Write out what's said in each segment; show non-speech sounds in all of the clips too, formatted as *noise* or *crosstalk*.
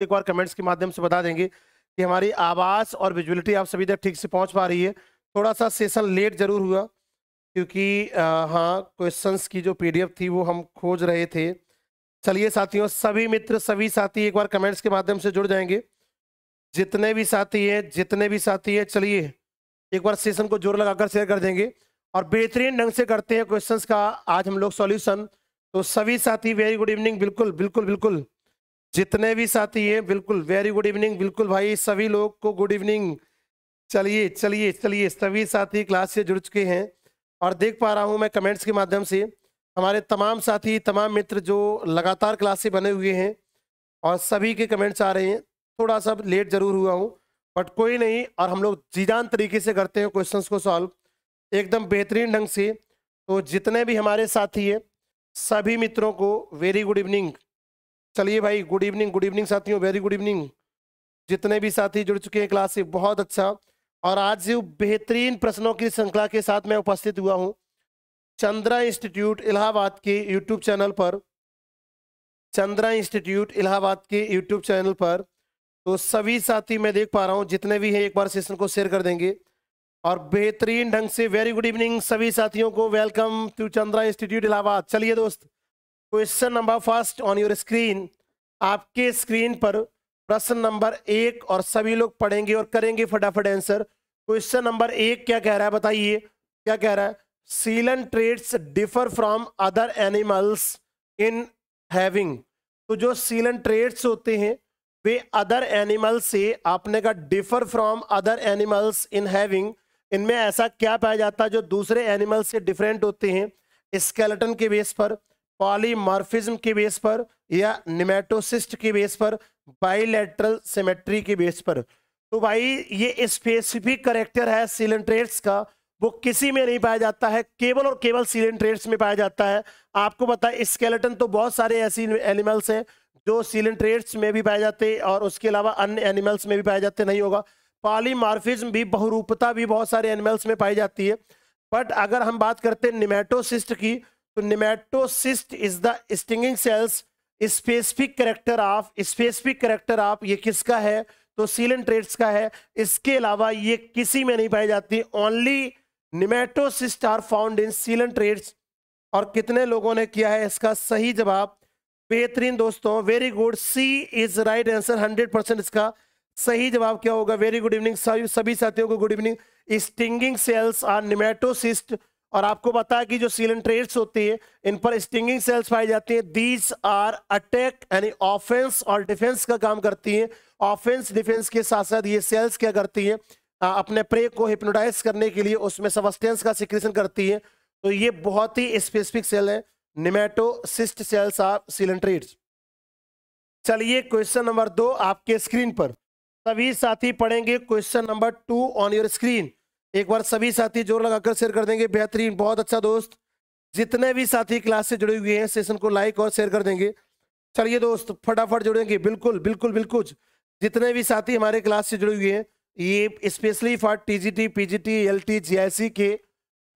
एक बार कमेंट्स के माध्यम से बता देंगे कि हमारी आवाज़ और विजुअलिटी आप सभी तक ठीक से पहुँच पा रही है। थोड़ा सा सेशन लेट ज़रूर हुआ, क्योंकि हाँ क्वेश्चंस की जो पीडीएफ थी वो हम खोज रहे थे। चलिए साथियों, सभी मित्र, सभी साथी एक बार कमेंट्स के माध्यम से जुड़ जाएँगे। जितने भी साथी हैं, जितने भी साथी हैं, चलिए एक बार सेशन को ज़ोर लगाकर शेयर कर देंगे और बेहतरीन ढंग से करते हैं क्वेश्चंस का आज हम लोग सॉल्यूशन तो सभी साथी वेरी गुड इवनिंग बिल्कुल बिल्कुल बिल्कुल। जितने भी साथी हैं, बिल्कुल वेरी गुड इवनिंग बिल्कुल भाई, सभी लोग को गुड इवनिंग चलिए चलिए चलिए, सभी साथी क्लास से जुड़ चुके हैं और देख पा रहा हूँ मैं कमेंट्स के माध्यम से। हमारे तमाम साथी, तमाम मित्र जो लगातार क्लास से बने हुए हैं और सभी के कमेंट्स आ रहे हैं थोड़ा सा लेट ज़रूर हुआ हूँ बट कोई नहीं, और हम लोग जीजान तरीके से करते हैं क्वेश्चंस को सॉल्व एकदम बेहतरीन ढंग से। तो जितने भी हमारे साथी हैं, सभी मित्रों को वेरी गुड इवनिंग चलिए भाई गुड इवनिंग गुड इवनिंग साथियों वेरी गुड इवनिंग जितने भी साथी जुड़ चुके हैं क्लास से, बहुत अच्छा। और आज बेहतरीन प्रश्नों की श्रृंखला के साथ मैं उपस्थित हुआ हूँ। चंद्रा इंस्टीट्यूट इलाहाबाद के यूट्यूब चैनल पर। चंद्रा इंस्टीट्यूट इलाहाबाद के यूट्यूब चैनल पर। तो सभी साथी मैं देख पा रहा हूँ, जितने भी हैं, एक बार सेशन को शेयर कर देंगे। और बेहतरीन ढंग से वेरी गुड इवनिंग सभी साथियों को। Welcome to Chandra institute Allahabad. चलिए दोस्त question number first on your screen आपके स्क्रीन पर प्रश्न नंबर एक और सभी लोग पढ़ेंगे और करेंगे फटाफट आंसर क्वेश्चन नंबर एक क्या कह रहा है बताइए। क्या कह रहा है? Coelenterates differ from other animals in having तो जो सीलन ट्रेड्स होते हैं, वे अदर एनिमल्स से आपने का differ from other animals in having इनमें ऐसा क्या पाया जाता है जो दूसरे एनिमल्स से डिफरेंट होते हैं? स्केलेटन के बेस पर। पॉलीमॉर्फिज्म के बेस पर या निमेटोसिस्ट के बेस पर बाइलेटरल सिमेट्री के बेस पर। तो भाई, ये स्पेसिफिक करेक्टर है सिलेंट्रेट्स का। वो किसी में नहीं पाया जाता है। केवल और केवल सिलेंट्रेट्स में पाया जाता है। आपको पता है स्केलेटन तो बहुत सारे ऐसी एनिमल्स हैं जो सिलेंट्रेट्स में भी पाए जाते हैं और उसके अलावा अन्य एनिमल्स में भी पाए जाते नहीं होगा। पॉलीमार्फिज्म भी, बहुरूपता भी बहुत सारे एनिमल्स में पाई जाती है। बट अगर हम बात करते हैं निमेटोसिस्ट की तो nematocyst is the stinging cells specific character of specific character of ये किसका है? तो सीलन ट्रेड्स का है। इसके अलावा ये किसी में नहीं पाई जाती। Only nematocyst are found in coelenterates और कितने लोगों ने किया है इसका सही जवाब? बेहतरीन दोस्तों very good C is right answer hundred percent इसका सही जवाब क्या होगा? वेरी गुड इवनिंग सभी साथियों को good evening stinging cells are nematocyst और आपको है कि जो सीलेंट्रेट्स होती है, इन पर स्टिंगिंग सेल्स पाई जाती है। दीज आर अटैक यानी ऑफेंस और डिफेंस का काम करती है। ऑफेंस डिफेंस के साथ साथ ये सेल्स क्या करती है? अपने प्रे को हिप्नोटाइज करने के लिए उसमें सबस्टेंस का सिक्रेशन करती है। तो ये बहुत ही स्पेसिफिक सेल है। निमेटोसिस्ट सेल्स आर सीलेंट्रेट्स चलिए क्वेश्चन नंबर दो आपके स्क्रीन पर। सभी साथी पढ़ेंगे question number two on your screen एक बार सभी साथी ज़ोर लगाकर शेयर कर देंगे। बेहतरीन, बहुत अच्छा दोस्त। जितने भी साथी क्लास से जुड़े हुए हैं सेशन को लाइक और शेयर कर देंगे। चलिए दोस्त, फटाफट जुड़ेंगे। बिल्कुल बिल्कुल बिल्कुल। जितने भी साथी हमारे क्लास से जुड़े हुए हैं, ये specially for TGT PGT LT GIC के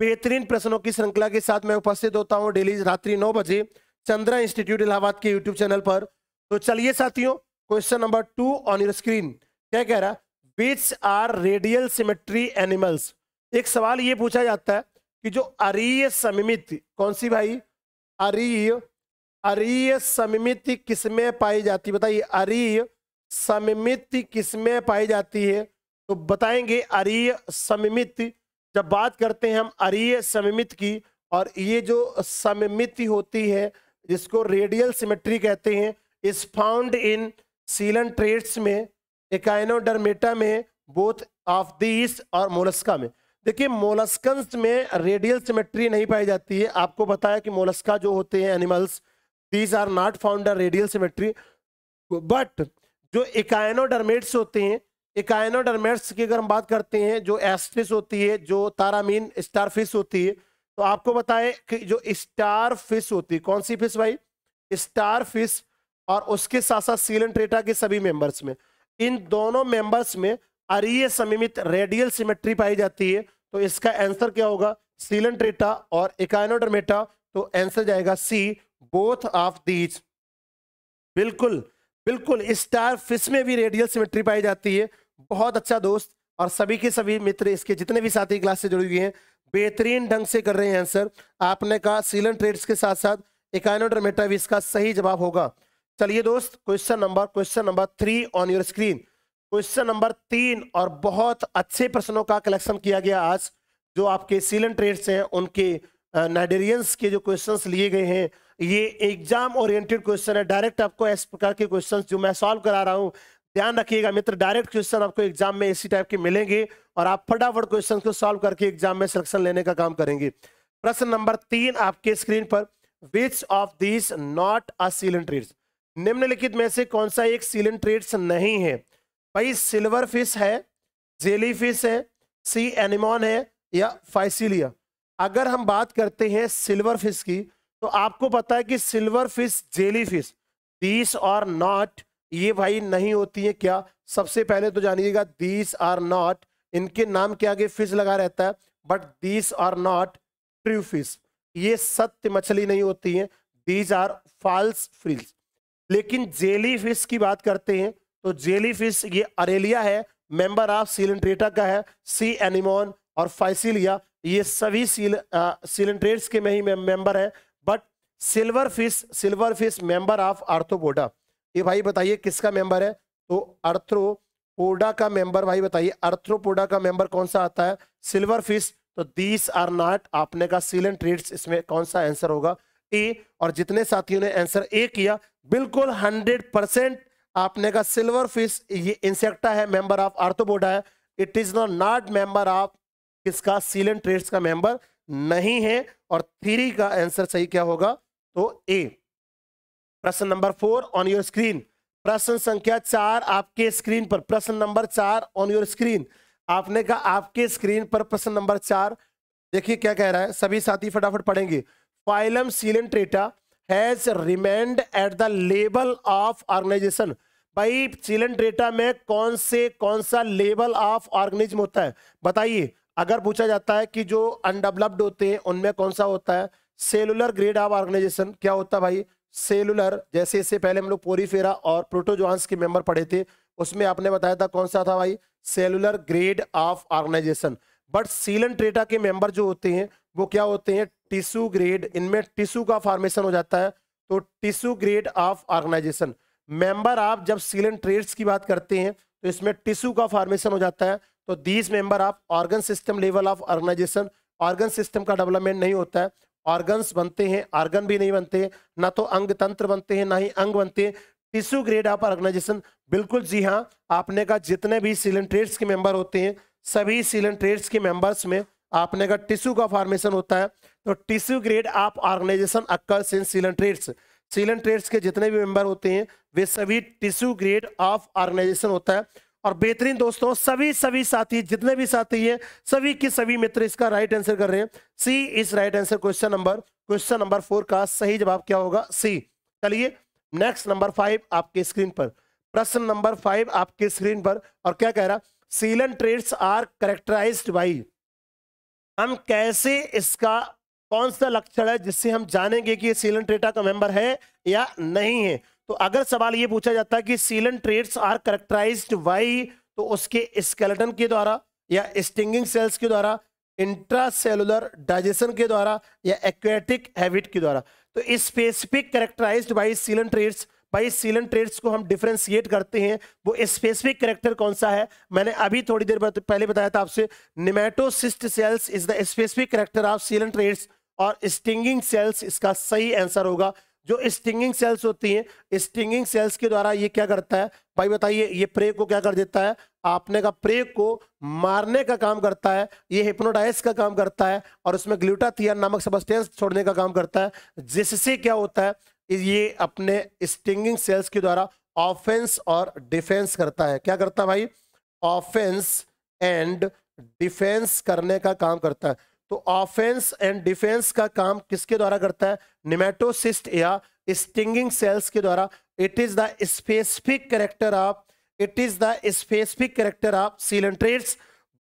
बेहतरीन प्रश्नों की श्रृंखला के साथ मैं उपस्थित होता हूँ डेली रात्रि नौ बजे चंद्रा इंस्टीट्यूट इलाहाबाद के यूट्यूब चैनल पर। तो चलिए साथियों question number two on your screen क्या कह रहा? है which are radial symmetry animals एक सवाल ये पूछा जाता है कि जो अरीय समिमित, कौन सी भाई? अरीय अरीय समिमित किसमें पाई जाती है? बताइए, अरीय समिमित किसमें पाई जाती है? तो बताएँगे अरीय समिमित। जब बात करते हैं हम अरीय समिमित की, और ये जो समिमित होती है, जिसको रेडियल सिमेट्री कहते हैं इज़ फाउंड इन सीलन ट्रेड्स में। एकाइनोडर्मेटा में बोथ ऑफ़ दीस और मोलस्का में। देखिए, मोलस्कंस में रेडियल सिमेट्री नहीं पाई जाती है। आपको बताया कि मोलस्का जो होते हैं animals these are not found radial symmetry but जो इकाइनोडर्मेट्स होते हैं इकाइनोडर्मेट्स की अगर हम बात करते हैं, जो एस्टिस होती है, जो तारामीन स्टार फ़िश होती है तो आपको बताए कि जो स्टार फ़िश होती है, कौन सी फ़िश भाई? स्टार फ़िश और उसके साथ साथ सीलन ट्रेटा के सभी मेंबर्स में। इन दोनों मेंबर्स में अरीय समिमित रेडियल सिमेट्री पाई जाती है। तो इसका आंसर क्या होगा? सीलन ट्रेटा और इकाइनोडर्मेटा तो आंसर जाएगा सी बोथ ऑफ़ दीज बिल्कुल बिल्कुल स्टार फ़िश में भी रेडियल सिमेट्री पाई जाती है। बहुत अच्छा दोस्त, और सभी के सभी मित्र इसके जितने भी साथी क्लास से जुड़े हुए हैं, बेहतरीन ढंग से कर रहे हैं आंसर आपने कहा सीलन ट्रेड्स के साथ साथ इकानोडर्मेटा भी इसका सही जवाब होगा। चलिए दोस्त question number question number three on your screen question number तीन और बहुत अच्छे प्रश्नों का कलेक्शन किया गया आज, जो आपके सीलन ट्रेड्स हैं, उनके नाइडेरियंस के जो क्वेश्चंस लिए गए हैं, ये एग्ज़ाम ओरिएंटेड क्वेश्चन है। डायरेक्ट आपको इस प्रकार के क्वेश्चंस जो मैं सॉल्व करा रहा हूँ, ध्यान रखिएगा मित्र डायरेक्ट क्वेश्चन आपको एग्ज़ाम में इसी टाइप के मिलेंगे और आप फटाफट क्वेश्चन को सॉल्व करके एग्ज़ाम में सिलेक्शन लेने का काम करेंगे। प्रश्न नंबर तीन आपके स्क्रीन पर which of this not a coelenterates निम्नलिखित में से कौन सा एक सीलन ट्रेड्स नहीं है? भाई सिल्वर फ़िश है जेली फ़िश है सी एनिमोन है या फाइसिलिया अगर हम बात करते हैं सिल्वर फ़िश की तो आपको पता है कि silver fish jelly fish these are not ये भाई नहीं होती है क्या? सबसे पहले तो जानिएगा दीस आर नॉट इनके नाम के आगे फ़िश लगा रहता है but these are not true fish ये सत्य मछली नहीं होती है दीज आर फॉल्स फ़िश लेकिन जेली फ़िश की बात करते हैं तो जेली फ़िश ये अरेलिया है, मेंबर ऑफ़ सीलेंट्रेटा का है, सी एनिमोन और फाइसिलिया, ये सभी सील सीलेंट्रेट्स के में ही मेंबर है, but silver fish silver fish member of Arthropoda ये भाई बताइए किसका मेंबर है? तो अर्थ्रोपोडा का मेंबर भाई बताइए अर्थ्रोपोडा का मेंबर कौन सा आता है? सिल्वर फ़िश तो दीस आर नॉट, आपने का सीलन ट्रेड्स इसमें कौन सा आंसर होगा? ए और जितने साथियों ने आंसर ए किया, बिल्कुल हंड्रेड परसेंट आपने का सिल्वर फ़िश ये इंसेक्टा है मेंबर ऑफ़ आर्थोपोडा है। It is not member of किसका? सीलन ट्रेड्स का मेंबर नहीं है और थ्री का आंसर सही क्या होगा? तो ए प्रश्न number four on your screen प्रश्न संख्या चार आपके स्क्रीन पर। प्रश्न नंबर चार ऑन योर स्क्रीन आपने कहा आपके स्क्रीन पर प्रश्न नंबर चार। देखिए क्या कह रहा है। सभी साथी फटाफट पढ़ेंगे। Phylum Coelenterata has remained at the level of organisation भाई सीलेंट्रेटा में कौन से कौन सा लेवल ऑफ़ ऑर्गेनिज्म होता है बताइए अगर पूछा जाता है कि जो अनडेवलप्ड होते हैं उनमें कौन सा होता है सेलुलर ग्रेड ऑफ़ ऑर्गेनाइजेशन क्या होता है भाई सेलुलर जैसे इससे पहले हम लोग पोरीफेरा और प्रोटोजोन्स के मेंबर पढ़े थे उसमें आपने बताया था कौन सा था भाई cellular grade of organisation but Coelenterata के मेंबर जो होते हैं, वो क्या होते हैं? टिश्यू ग्रेड इनमें टिश्यू का फॉर्मेशन हो जाता है। तो tissue grade of organisation member आप जब सीलन ट्रेड्स की बात करते हैं तो इसमें टिश्यू का फॉर्मेशन हो जाता है। तो these member of organ system level of organisation organ system का डेवलपमेंट नहीं होता है। ऑर्गन्स बनते हैं ऑर्गन भी नहीं बनते, ना तो अंग तंत्र बनते हैं, ना ही अंग बनते हैं। टिश्यू ग्रेड ऑफ़ ऑर्गेनाइजेशन बिल्कुल जी हाँ आपने का जितने भी सिलेंट्रेट्स के मेंबर होते हैं सभी सिलेंट्रेट्स के मेंबर्स में आपने का टिश्यू का फॉर्मेशन होता है तो tissue grade of organisation occurs in coelenterates coelenterates के जितने भी मेंबर होते हैं, वे सभी टिश्यू ग्रेड ऑफ़ ऑर्गेनाइजेशन होता है। और बेहतरीन दोस्तों, सभी सभी साथी, जितने भी साथी हैं, सभी के सभी मित्र इसका राइट आंसर कर रहे हैं। C is right answer question number question number four का सही जवाब क्या होगा? सी चलिए नेक्स्ट नंबर फाइव आपके स्क्रीन पर। प्रश्न नंबर फाइव आपके स्क्रीन पर। और क्या कह रहा? सीलन ट्रेड्स आर करेक्टराइज्ड बाई हम कैसे इसका, कौन सा लक्षण है जिससे हम जानेंगे कि ये सीलन ट्रेटा का मेंबर है या नहीं है? तो अगर सवाल ये पूछा जाता है कि सीलन ट्रेड्स आर करेक्टराइज्ड बाई तो उसके स्केलेटन के द्वारा या स्टिंगिंग सेल्स के द्वारा इंट्रासेलुलर डाइजेशन के द्वारा या एक्वेटिक हैबिट के द्वारा। तो specific characterised by coelenterates भाई सीलन ट्रेड्स को हम डिफ्रेंशिएट करते हैं। वो स्पेसिफिक करेक्टर कौन सा है? मैंने अभी थोड़ी देर पहले बताया था आपसे nematocyst cells is the specific character of coelenterates और स्टिंगिंग सेल्स इसका सही आंसर होगा। जो स्टिंगिंग सेल्स होती हैं स्टिंगिंग सेल्स के द्वारा ये क्या करता है? भाई, बताइए, ये प्रे को क्या कर देता है? आपने का प्रे को मारने का काम करता है, ये हिप्नोटाइज का काम करता है और उसमें ग्लूटाथियन नामक सबस्टेंस छोड़ने का काम करता है, जिससे क्या होता है? ये अपने स्टिंगिंग सेल्स के द्वारा ऑफेंस और डिफेंस करता है। क्या करता है भाई? ऑफेंस एंड डिफेंस करने का काम करता है। तो ऑफेंस एंड डिफेंस का काम किसके द्वारा करता है? निमेटोसिस्ट या स्टिंगिंग सेल्स के द्वारा। It is the specific character of it is the specific character of coelenterates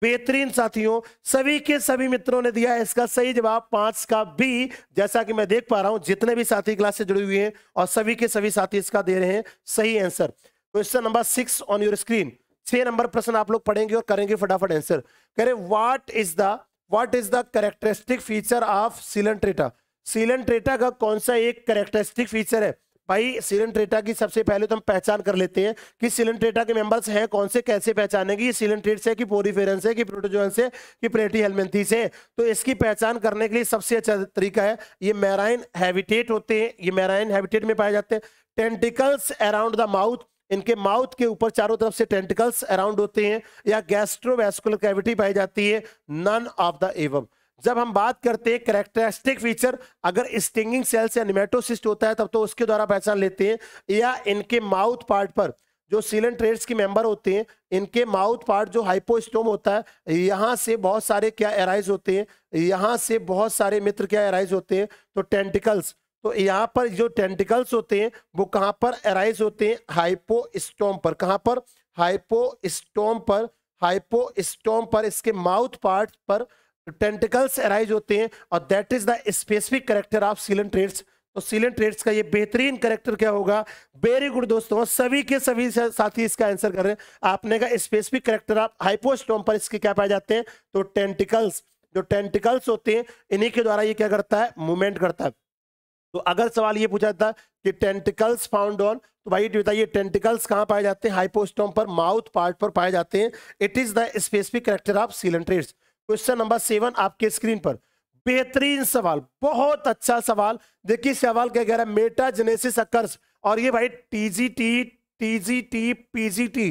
बेहतरीन साथियों, सभी के सभी मित्रों ने दिया इसका सही जवाब, पाँच का भी जैसा कि मैं देख पा रहा हूँ, जितने भी साथी क्लास से जुड़े हुए हैं और सभी के सभी साथी इसका दे रहे हैं सही answer. Question number six on your screen छह नंबर प्रश्न आप लोग पढ़ेंगे और करेंगे फटाफट आंसर। कह रहे what is the what is the characteristic feature of Coelenterata Coelenterata का कौन सा एक करेक्टरिस्टिक फीचर है? भाई सिलेंट्रेटा की सबसे पहले तो हम पहचान कर लेते हैं कि सिलेंट्रेटा के मेंबर्स हैं, कौन से, कैसे पहचानेंगे? ये सिलेंट्रेट से कि पोरीफेरेंस है कि प्रोटोजोन से, कि प्लेटी हेलमेंथी से? तो इसकी पहचान करने के लिए सबसे अच्छा तरीका है, ये मैराइन हैबिटेट होते हैं, ये मैराइन हैबिटेट में पाए जाते हैं। टेंटिकल्स अराउंड द माउथ, इनके माउथ के ऊपर चारों तरफ़ से टेंटिकल्स अराउंड होते हैं, या गैस्ट्रोवैस्कुलर कैविटी पाई जाती है नन ऑफ़ द एवम जब हम बात करते हैं करेक्टरिस्टिक फीचर अगर स्टिंगिंग सेल्स या निमेटोसिस्ट होता है, तब तो उसके द्वारा पहचान लेते हैं, या इनके माउथ पार्ट पर, जो सीलन ट्रेड्स के मेंबर होते हैं, इनके माउथ पार्ट जो हाइपोस्टोम होता है, यहाँ से बहुत सारे क्या एराइज होते हैं, यहाँ से बहुत सारे मित्र क्या एराइज होते हैं तो टेंटिकल्स तो यहाँ पर जो टेंटिकल्स होते हैं, वो कहाँ पर एराइज होते हैं हाइपोस्टोम पर, कहाँ पर? हाइपोस्टोम पर हाइपोस्टोम पर, इसके माउथ पार्ट पर टेंटिकल्स एराइज होते हैं, और that is the specific character of coelenterates तो सीलन ट्रेड्स का ये बेहतरीन करेक्टर क्या होगा? वेरी गुड दोस्तों, सभी के सभी साथी इसका आंसर कर रहे हैं। आपने का स्पेसिफिक करेक्टर ऑफ़ हाइपोस्टोम पर इसके क्या पाए जाते हैं? तो टेंटिकल्स जो टेंटिकल्स होते हैं, इन्हीं के द्वारा ये क्या करता है? मूवमेंट करता है। तो अगर सवाल ये पूछा जाता कि टेंटिकल्स फाउंड ऑन तो भाई बताइए टेंटिकल्स कहाँ पाए जाते हैं? हाइपोस्टोम पर माउथ पार्ट पर पाए जाते हैं। It is the specific character of coelenterates question number seven आपके स्क्रीन पर। बेहतरीन सवाल, बहुत अच्छा सवाल। देखिए, सवाल क्या कह रहा है? मेटा जेनेसिस अकर्स और ये भाई TGT TGT PGT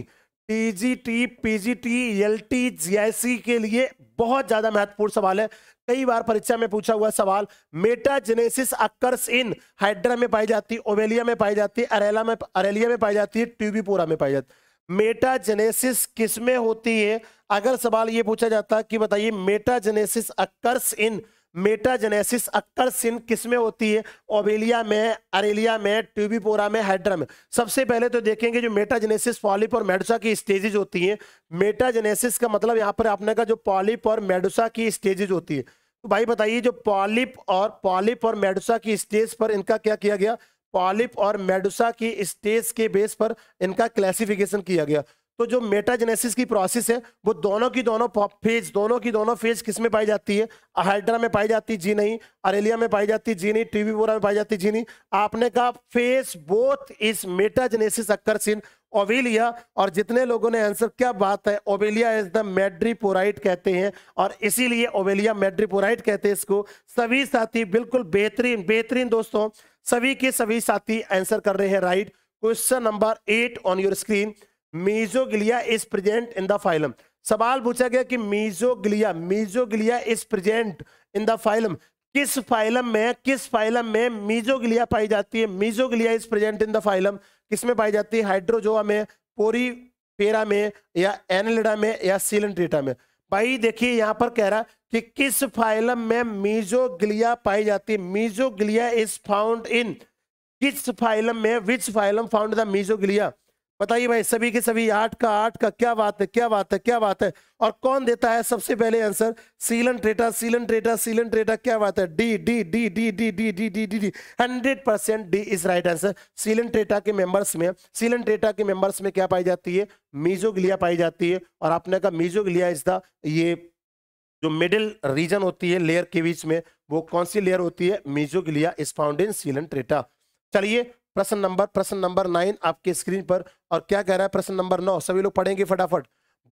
TGT PGT LT GIC के लिए बहुत ज़्यादा महत्वपूर्ण सवाल है। कई बार परीक्षा में पूछा हुआ सवाल मेटाजेनेसिस अकर्स इन हाइड्रा में पाई जाती ओवेलिया में पाई जाती अरेला में अरेलिया में पाई जाती है ट्यूबीपोरा में पाई जाती। है मेटाजेनेसिस किसमें होती है? अगर सवाल ये पूछा जाता कि बताइए metagenesis occurs in, metagenesis occurs in किसमें होती है? ओबेलिया में, अरेलिया में, ट्यूबिपोरा में, हाइड्रा में। सबसे पहले तो देखेंगे जो मेटाजेनेसिस पॉलिप और मेडुसा की स्टेजेज होती हैं। मेटाजेनेसिस का मतलब यहाँ पर आपने का जो पॉलिप और मेडुसा की स्टेजेज होती है। तो भाई बताइए जो पॉलिप और पॉलिप और मेडुसा की स्टेज पर इनका क्या किया गया? पॉलिप और मेडुसा की स्टेज के बेस पर इनका क्लासिफिकेशन किया गया। तो जो मेटाजेनेसिस की प्रोसेस है, वो दोनों की दोनों फ़ेज़, दोनों की दोनों फ़ेज़ किसमें पाई जाती है? हाइड्रा में पाई जाती, जी नहीं। अरेलिया में पाई जाती, जी नहीं। टीवीबोरा में पाई जाती, जी नहीं। आपने कहा फ़ेज़ बोथ इस मेटाजेनेसिस अक्कर्स इन ओवेलिया, और जितने लोगों ने आंसर, क्या बात है? ओवेलिया इज़ द मेड्रीपोराइट कहते हैं, और इसीलिए ओवेलिया मेड्रीपोराइट कहते हैं इसको। सभी साथी, बिल्कुल बेहतरीन बेहतरीन दोस्तों सभी के सभी साथी आंसर कर रहे हैं right question number eight on your screen mesogloea is present in the phylum सवाल पूछा गया कि mesogloea mesogloea is present in the phylum किस फाइलम में, किस फाइलम में मीजोगिलिया पाई जाती है? Mesogloea is present in the phylum किसमें पाई जाती है? हाइड्रोजोआ में पोरी पेरा में, या एनलिडा में, या सिलेंट्रेटा में? भाई देखिए, यहाँ पर कह रहा कि किस फाइलम में मीजोगिलिया पाई जाती है मीजोगिलिया इज़ फाउंड इन किस फाइलम में which phylum found the mesogloea बताइए भाई सभी के सभी आठ का आठ का क्या बात है क्या बात है क्या बात है और कौन देता है सबसे पहले आंसर सीलन ट्रेटा सीलन ट्रेटा सीलन ट्रेटा क्या बात है D D D D D D D D D D hundred percent D is right answer Coelenterata के मेंबर्स में सीलन ट्रेटा के मेंबर्स में क्या पाई जाती है मीजोग्लिया पाई जाती है और आपने कहा मीजोग्लिया इज़ द ये जो मिडिल रीजन होती है लेयर के बीच में, वो कौन सी लेयर होती है? मीजोग्लिया इज़ फाउंड सीलन ट्रेटा चलिए, प्रश्न नंबर प्रश्न नंबर नाइन आपके स्क्रीन पर। और क्या कह रहा है प्रश्न नंबर नौ? सभी लोग पढ़ेंगे फटाफट।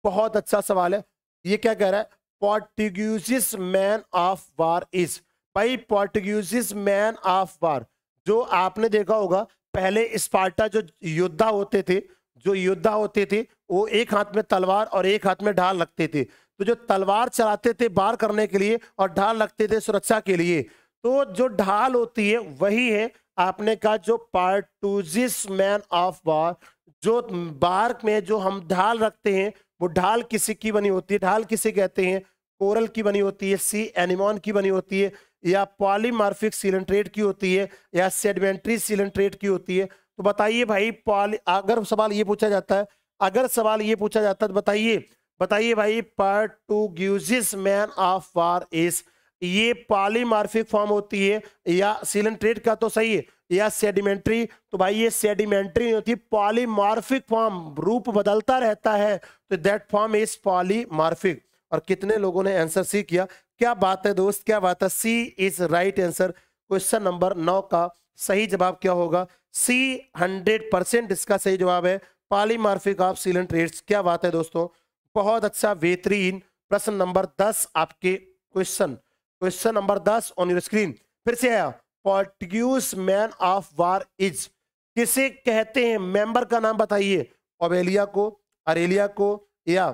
बहुत अच्छा सवाल है। ये क्या कह रहा है? Portuguese man of war is भाई पोर्टुगीजिस मैन ऑफ़ वार जो आपने देखा होगा, पहले स्पार्टा जो योद्धा होते थे, जो योद्धा होते थे, वो एक हाथ में तलवार और एक हाथ में ढाल रखते थे। तो जो तलवार चलाते थे बार करने के लिए और ढाल रखते थे सुरक्षा के लिए तो जो ढाल होती है, वही है आपने कहा जो पार्टूजिस मैन ऑफ़ वार, जो बार में जो हम ढाल रखते हैं, वो ढाल किसी की बनी होती है? ढाल किसे कहते हैं? कोरल की बनी होती है, सी एनिमोन की बनी होती है, या पॉलीमार्फिक सिलेंट्रेट की होती है, या सेडमेंट्री सिलेंट्रेट की होती है? तो बताइए भाई, पॉली, अगर सवाल ये पूछा जाता है, अगर सवाल ये पूछा जाता है तो बताइए बताइए भाई Portuguese man of war is ये पॉलीमार्फिक फॉर्म होती है, या सिलेंट्रेट का तो सही है, या सेडिमेंट्री तो भाई ये सेडिमेंट्री नहीं होती पॉलीमार्फिक फॉर्म रूप बदलता रहता है तो दैट फॉर्म इज़ पॉलीमार्फिक और कितने लोगों ने आंसर सी किया? क्या बात है दोस्त, क्या बात है? C is right answer question number नौ का सही जवाब क्या होगा? सी हंड्रेड परसेंट इसका सही जवाब है पॉलीमार्फिक ऑफ़ सीलन ट्रेड्स क्या बात है दोस्तों? बहुत अच्छा बेहतरीन प्रश्न नंबर दस आपके क्वेश्चन क्वेश्चन नंबर दस ऑन योर स्क्रीन फिर से आया. Portuguese man of war is किसे कहते हैं? मेंबर का नाम बताइए. ओबेलिया को अरेलिया को, या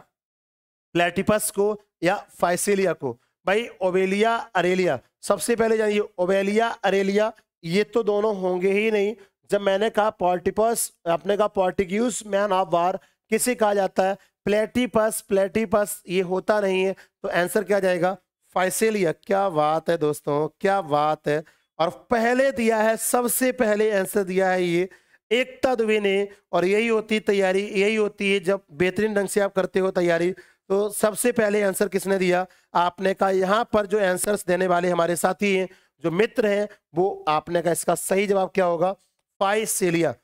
प्लेटिपस को, या फाइसिलिया को? भाई ओबेलिया अरेलिया सबसे पहले जानिए ओबेलिया अरेलिया ये तो दोनों होंगे ही नहीं. जब मैंने कहा पॉर्टिपस आपने कहा पॉर्टिग्यूज मैन ऑफ़ वार किसे कहा जाता है? प्लेटिपस प्लेटिपस ये होता नहीं है तो आंसर क्या जाएगा? फाइसेलिया। क्या बात है दोस्तों, क्या बात है। और पहले दिया है, सबसे पहले आंसर दिया है ये, एकता दुबे ने। और यही होती तैयारी, यही होती है जब बेहतरीन ढंग से आप करते हो तैयारी तो सबसे पहले आंसर किसने दिया? आपने कहा, यहाँ पर जो आंसर्स देने वाले हमारे साथी हैं, जो मित्र हैं, वो आपने कहा, इसका सही जवाब क्या होगा? फाइसेलिया।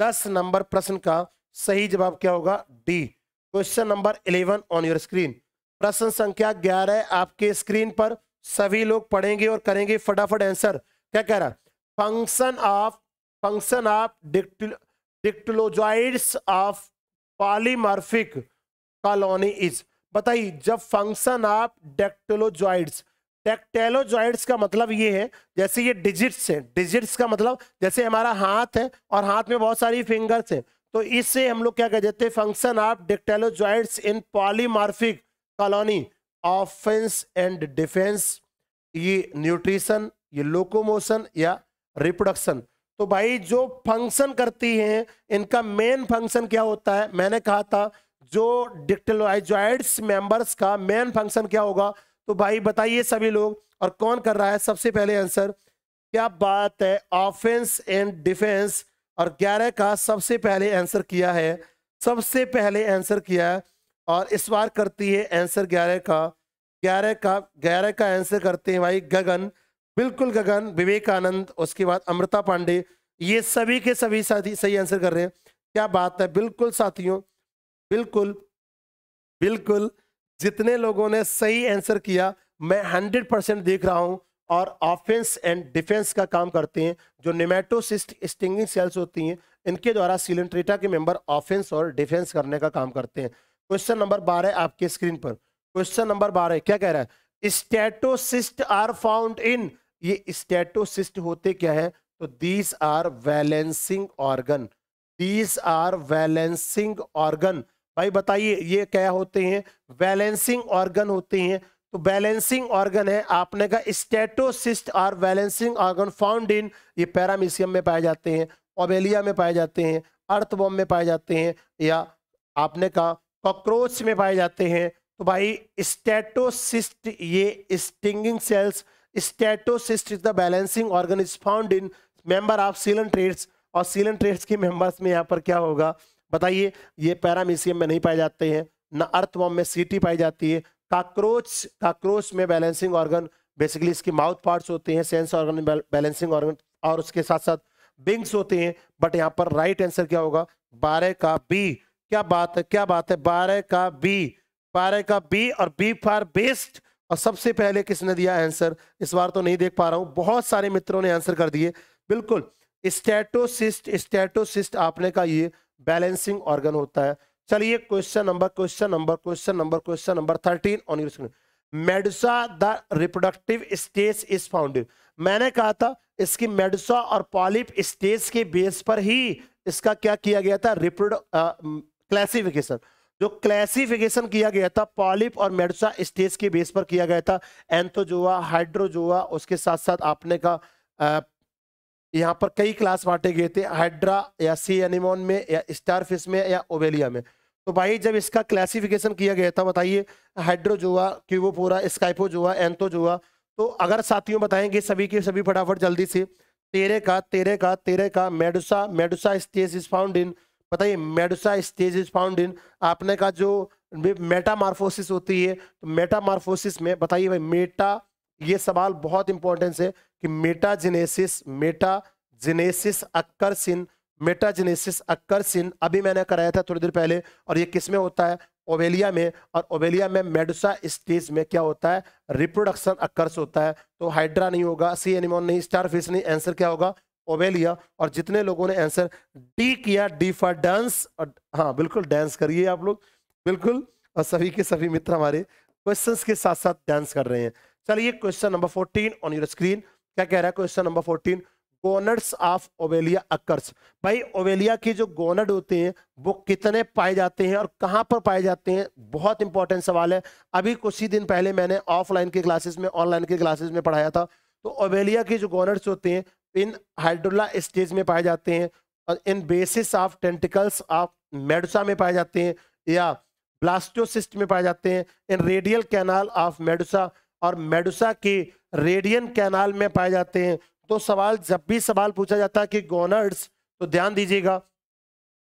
दस नंबर प्रश्न का सही जवाब क्या होगा? D. Question number eleven on your screen प्रश्न संख्या ग्यारह आपके स्क्रीन पर सभी लोग पढ़ेंगे और करेंगे फटाफट आंसर क्या कह रहा function of function of dactylozooids of polymorphic colony is बताइए, जब फ़ंक्शन ऑफ़ डेक्टोलोजॉइड्स डेक्टेलोजॉइड्स का मतलब ये है, जैसे ये डिजिट्स है डिजिट्स का मतलब जैसे हमारा हाथ है और हाथ में बहुत सारी फिंगर्स है तो इससे हम लोग क्या कह देते हैं? Function of dactylozooids in polymorphic colony offence and defence ये न्यूट्रिशन ये लोकोमोशन या रिप्रोडक्शन तो भाई जो फ़ंक्शन करती हैं, इनका मेन फ़ंक्शन क्या होता है? मैंने कहा था, जो डिक्टलोइजॉइड्स मेंबर्स का मेन फ़ंक्शन क्या होगा? तो भाई बताइए सभी लोग, और कौन कर रहा है? सबसे पहले आंसर क्या बात है? ऑफेंस एंड डिफेंस और ग्यारह का सबसे पहले आंसर किया है, सबसे पहले आंसर किया है, और इस बार करती है आंसर ग्यारह का। ग्यारह का ग्यारह का आंसर करते हैं भाई गगन, बिल्कुल गगन, विवेकानंद, उसके बाद अमृता पांडे, ये सभी के सभी साथी सही आंसर कर रहे हैं। क्या बात है, बिल्कुल साथियों, बिल्कुल बिल्कुल, जितने लोगों ने सही आंसर किया, मैं हंड्रेड परसेंट देख रहा हूँ। और ऑफेंस एंड डिफेंस का काम करते हैं, जो निमेटोसिस्ट स्टिंगिंग सेल्स होती हैं, इनके द्वारा सिलेंट्रेटा के मेंबर ऑफेंस और डिफेंस करने का काम करते हैं। क्वेश्चन नंबर बारह आपके स्क्रीन पर। क्वेश्चन नंबर बारह क्या कह रहा है? स्टेटोसिस्ट आर फाउंड इन ये स्टेटोसिस्ट होते क्या है? तो these are balancing organ these are balancing organ भाई बताइए, ये क्या होते हैं? वैलेंसिंग ऑर्गन होते हैं तो बैलेंसिंग ऑर्गन है। आपने कहा स्टेटोसिस्ट और बैलेंसिंग ऑर्गन फाउंड इन ये पैरामीशियम में पाए जाते हैं ओबेलिया में पाए जाते हैं अर्थबॉम में पाए जाते हैं, या आपने कहा कॉकरोच में पाए जाते हैं। तो भाई स्टेटोसिस्ट ये stinging cells statocyst is the balancing organ is found in member of coelenterates और सीलन ट्रेड्स के मेंबर्स में यहाँ पर क्या होगा? बताइए, ये पैरामीसियम में नहीं पाए जाते हैं, न अर्थवॉम में सीटी पाई जाती है काक्रोच काक्रोच में बैलेंसिंग ऑर्गन बेसिकली इसके माउथ पार्ट्स होते हैं सेंस ऑर्गन बैलेंसिंग ऑर्गन और उसके साथ साथ बिंग्स होते हैं बट यहाँ पर राइट आंसर क्या होगा? बारह का बी क्या बात है, क्या बात है? बारह का बी बारह का बी और बी फॉर बेस्ट और सबसे पहले किसने दिया आंसर इस बार तो नहीं देख पा रहा हूँ, बहुत सारे मित्रों ने आंसर कर दिए। बिल्कुल स्टेटोसिस्ट स्टेटोसिस्ट आपने का ये बैलेंसिंग ऑर्गन होता है। चलिए question number question number question number question number thirteen on your screen medusa the reproductive stage is found मैंने कहा था, इसकी मेडुसा और पॉलिप स्टेज के बेस पर ही इसका क्या किया गया था? रिप्रोड क्लासिफिकेशन जो क्लासिफिकेशन किया गया था पॉलिप और मेडुसा स्टेज के बेस पर किया गया था एंथोजोआ हाइड्रोजोआ उसके साथ साथ आपने का यहाँ पर कई क्लास बांटे गए थे हाइड्रा या सी एनिमोन में या स्टार फ़िश में या ओवेलिया में। तो भाई जब इसका क्लासिफिकेशन किया गया था, बताइए हाइड्रोजोआ क्यूबोपोरा स्काइपोजोआ एंथोजोआ तो अगर साथियों बताएँगे सभी के सभी फटाफट जल्दी से, तेरे का तेरे का तेरे का medusa medusa stage is found in बताइए medusa stage is found in आपने का जो मेटामार्फोसिस होती है तो मेटामार्फोसिस में, बताइए भाई मेटा ये सवाल बहुत इंपॉर्टेंस है कि metagenesis metagenesis occurs in मेटाजिनेसिस occurs in अभी मैंने कराया था थोड़ी देर पहले, और ये किसमें होता है? ओवेलिया में। और ओवेलिया में मेडुसा स्टेज में क्या होता है? रिप्रोडक्शन अक्कर्स होता है। तो हाइड्रा नहीं होगा, सी एनिमोन नहीं स्टार फ़िश नहीं, आंसर क्या होगा? ओवेलिया। और जितने लोगों ने आंसर डी किया, डी फॉर डांस, और हाँ बिल्कुल डांस करिए आप लोग, बिल्कुल। और सभी के सभी मित्र हमारे क्वेश्चन के साथ साथ डांस कर रहे हैं। चलिए question number fourteen on your screen क्या कह रहा है question number fourteen? Gonads of Obelia occurs भाई ओवेलिया की जो गोनड होते हैं, वो कितने पाए जाते हैं और कहाँ पर पाए जाते हैं? बहुत इंपॉर्टेंट सवाल है। अभी कुछ ही दिन पहले मैंने ऑफलाइन के क्लासेस में ऑनलाइन के क्लासेस में पढ़ाया था। तो ओवेलिया के जो गोनड्स होते हैं, इन हाइड्रोला स्टेज में पाए जाते हैं और in basis of tentacles of medusa में पाए जाते हैं या ब्लास्टोसिस्ट में पाए जाते हैं। In radial canal of medusa और मेडुसा के रेडियन कैनाल में पाए जाते हैं। तो सवाल, जब भी सवाल पूछा जाता है कि गोनर्ड्स तो ध्यान दीजिएगा।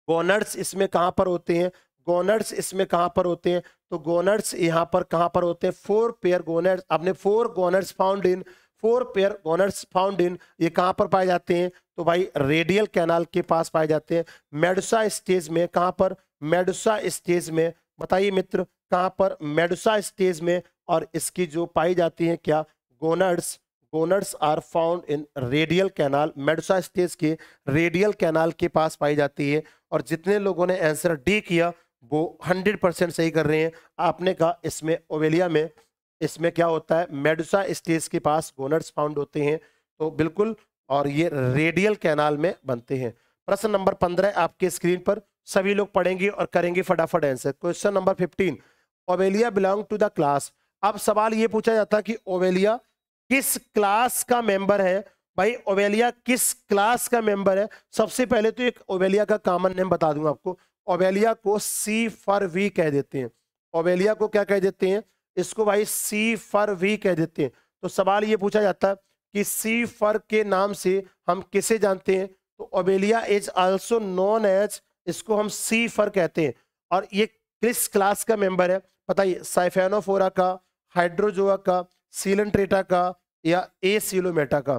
गोनर्ड्स इसमें कहाँ पर होते हैं? गोनर्ड्स इसमें कहाँ पर होते हैं? तो गोनर्ड्स यहाँ पर कहाँ पर होते हैं? फोर पेयर गोनर्ड्स अपने four gonads found in, four pair gonads found in, ये कहाँ पर पाए जाते हैं? तो भाई रेडियल कैनाल के पास पाए जाते हैं। मेडुसा स्टेज में कहाँ पर? मेडुसा स्टेज में। बताइए मित्र, कहाँ पर मेडुसा स्टेज में? और इसकी जो पाई जाती है क्या? Gonads gonads are found in radial canal medusa stage के रेडियल कैनाल के पास पाई जाती है और जितने लोगों ने आंसर डी किया, वो 100 परसेंट सही कर रहे हैं। आपने कहा इसमें ओवेलिया में, इसमें क्या होता है? मेडुसा स्टेज के पास गोनर्ड्स फाउंड होते हैं तो बिल्कुल, और ये रेडियल कैनाल में बनते हैं। प्रश्न नंबर पंद्रह आपके स्क्रीन पर। सभी लोग पढ़ेंगे और करेंगे फटाफट answer question number fifteen Obelia belong to the class अब सवाल ये पूछा जाता है कि ओवेलिया किस क्लास का मेंबर है? भाई, ओवेलिया किस क्लास का मेंबर है? सबसे पहले तो एक ओवेलिया का कॉमन नेम बता दूँगा आपको। ओवेलिया को सी फर वी कह देते हैं। ओवेलिया को क्या कह देते हैं? इसको भाई सी फर वी कह देते हैं। तो सवाल ये पूछा जाता है कि सी फर के नाम से हम किसे जानते हैं? तो Obelia is also known as इसको हम सी फर कहते हैं। और ये किस क्लास का मेंबर है? बताइए साइफेनोफोरा का हाइड्रोजोआ का सीलेंट्रेटा का या ए सीलोमेटा का।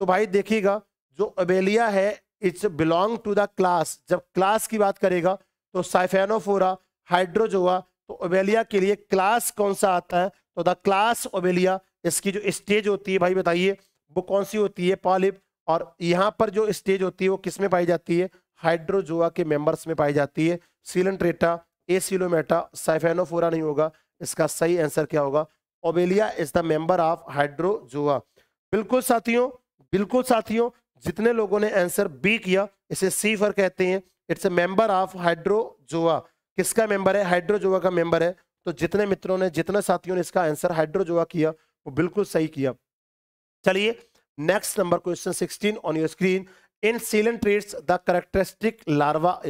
तो भाई देखिएगा, जो अबेलिया है, it's belong to the class. जब क्लास की बात करेगा तो साइफेनोफोरा हाइड्रोजोआ तो ओबेलिया के लिए क्लास कौन सा आता है? तो द क्लास ओबेलिया इसकी जो स्टेज होती है, भाई बताइए, वो कौन सी होती है? पॉलिप। और यहाँ पर जो स्टेज होती है, वो किसमें पाई जाती है? हाइड्रोजोआ के मेंबर्स में पाई जाती है। सीलेंट्रेटा ए सीलोमेटा साइफेनोफोरा नहीं होगा। इसका सही आंसर क्या होगा? Obelia is the member of Hydrozoa. बिल्कुल साथियों बिल्कुल साथियों, जितने लोगों ने आंसर बी किया, इसे सी फर कहते हैं। It's a member of Hydrozoa. किसका मेंबर है? हाइड्रोजोआ का मेंबर है। तो जितने मित्रों ने, जितने साथियों ने इसका आंसर हाइड्रोजोआ किया, वो बिल्कुल सही किया। चलिए next number question 16 on your screen in coelenterates the characteristic larva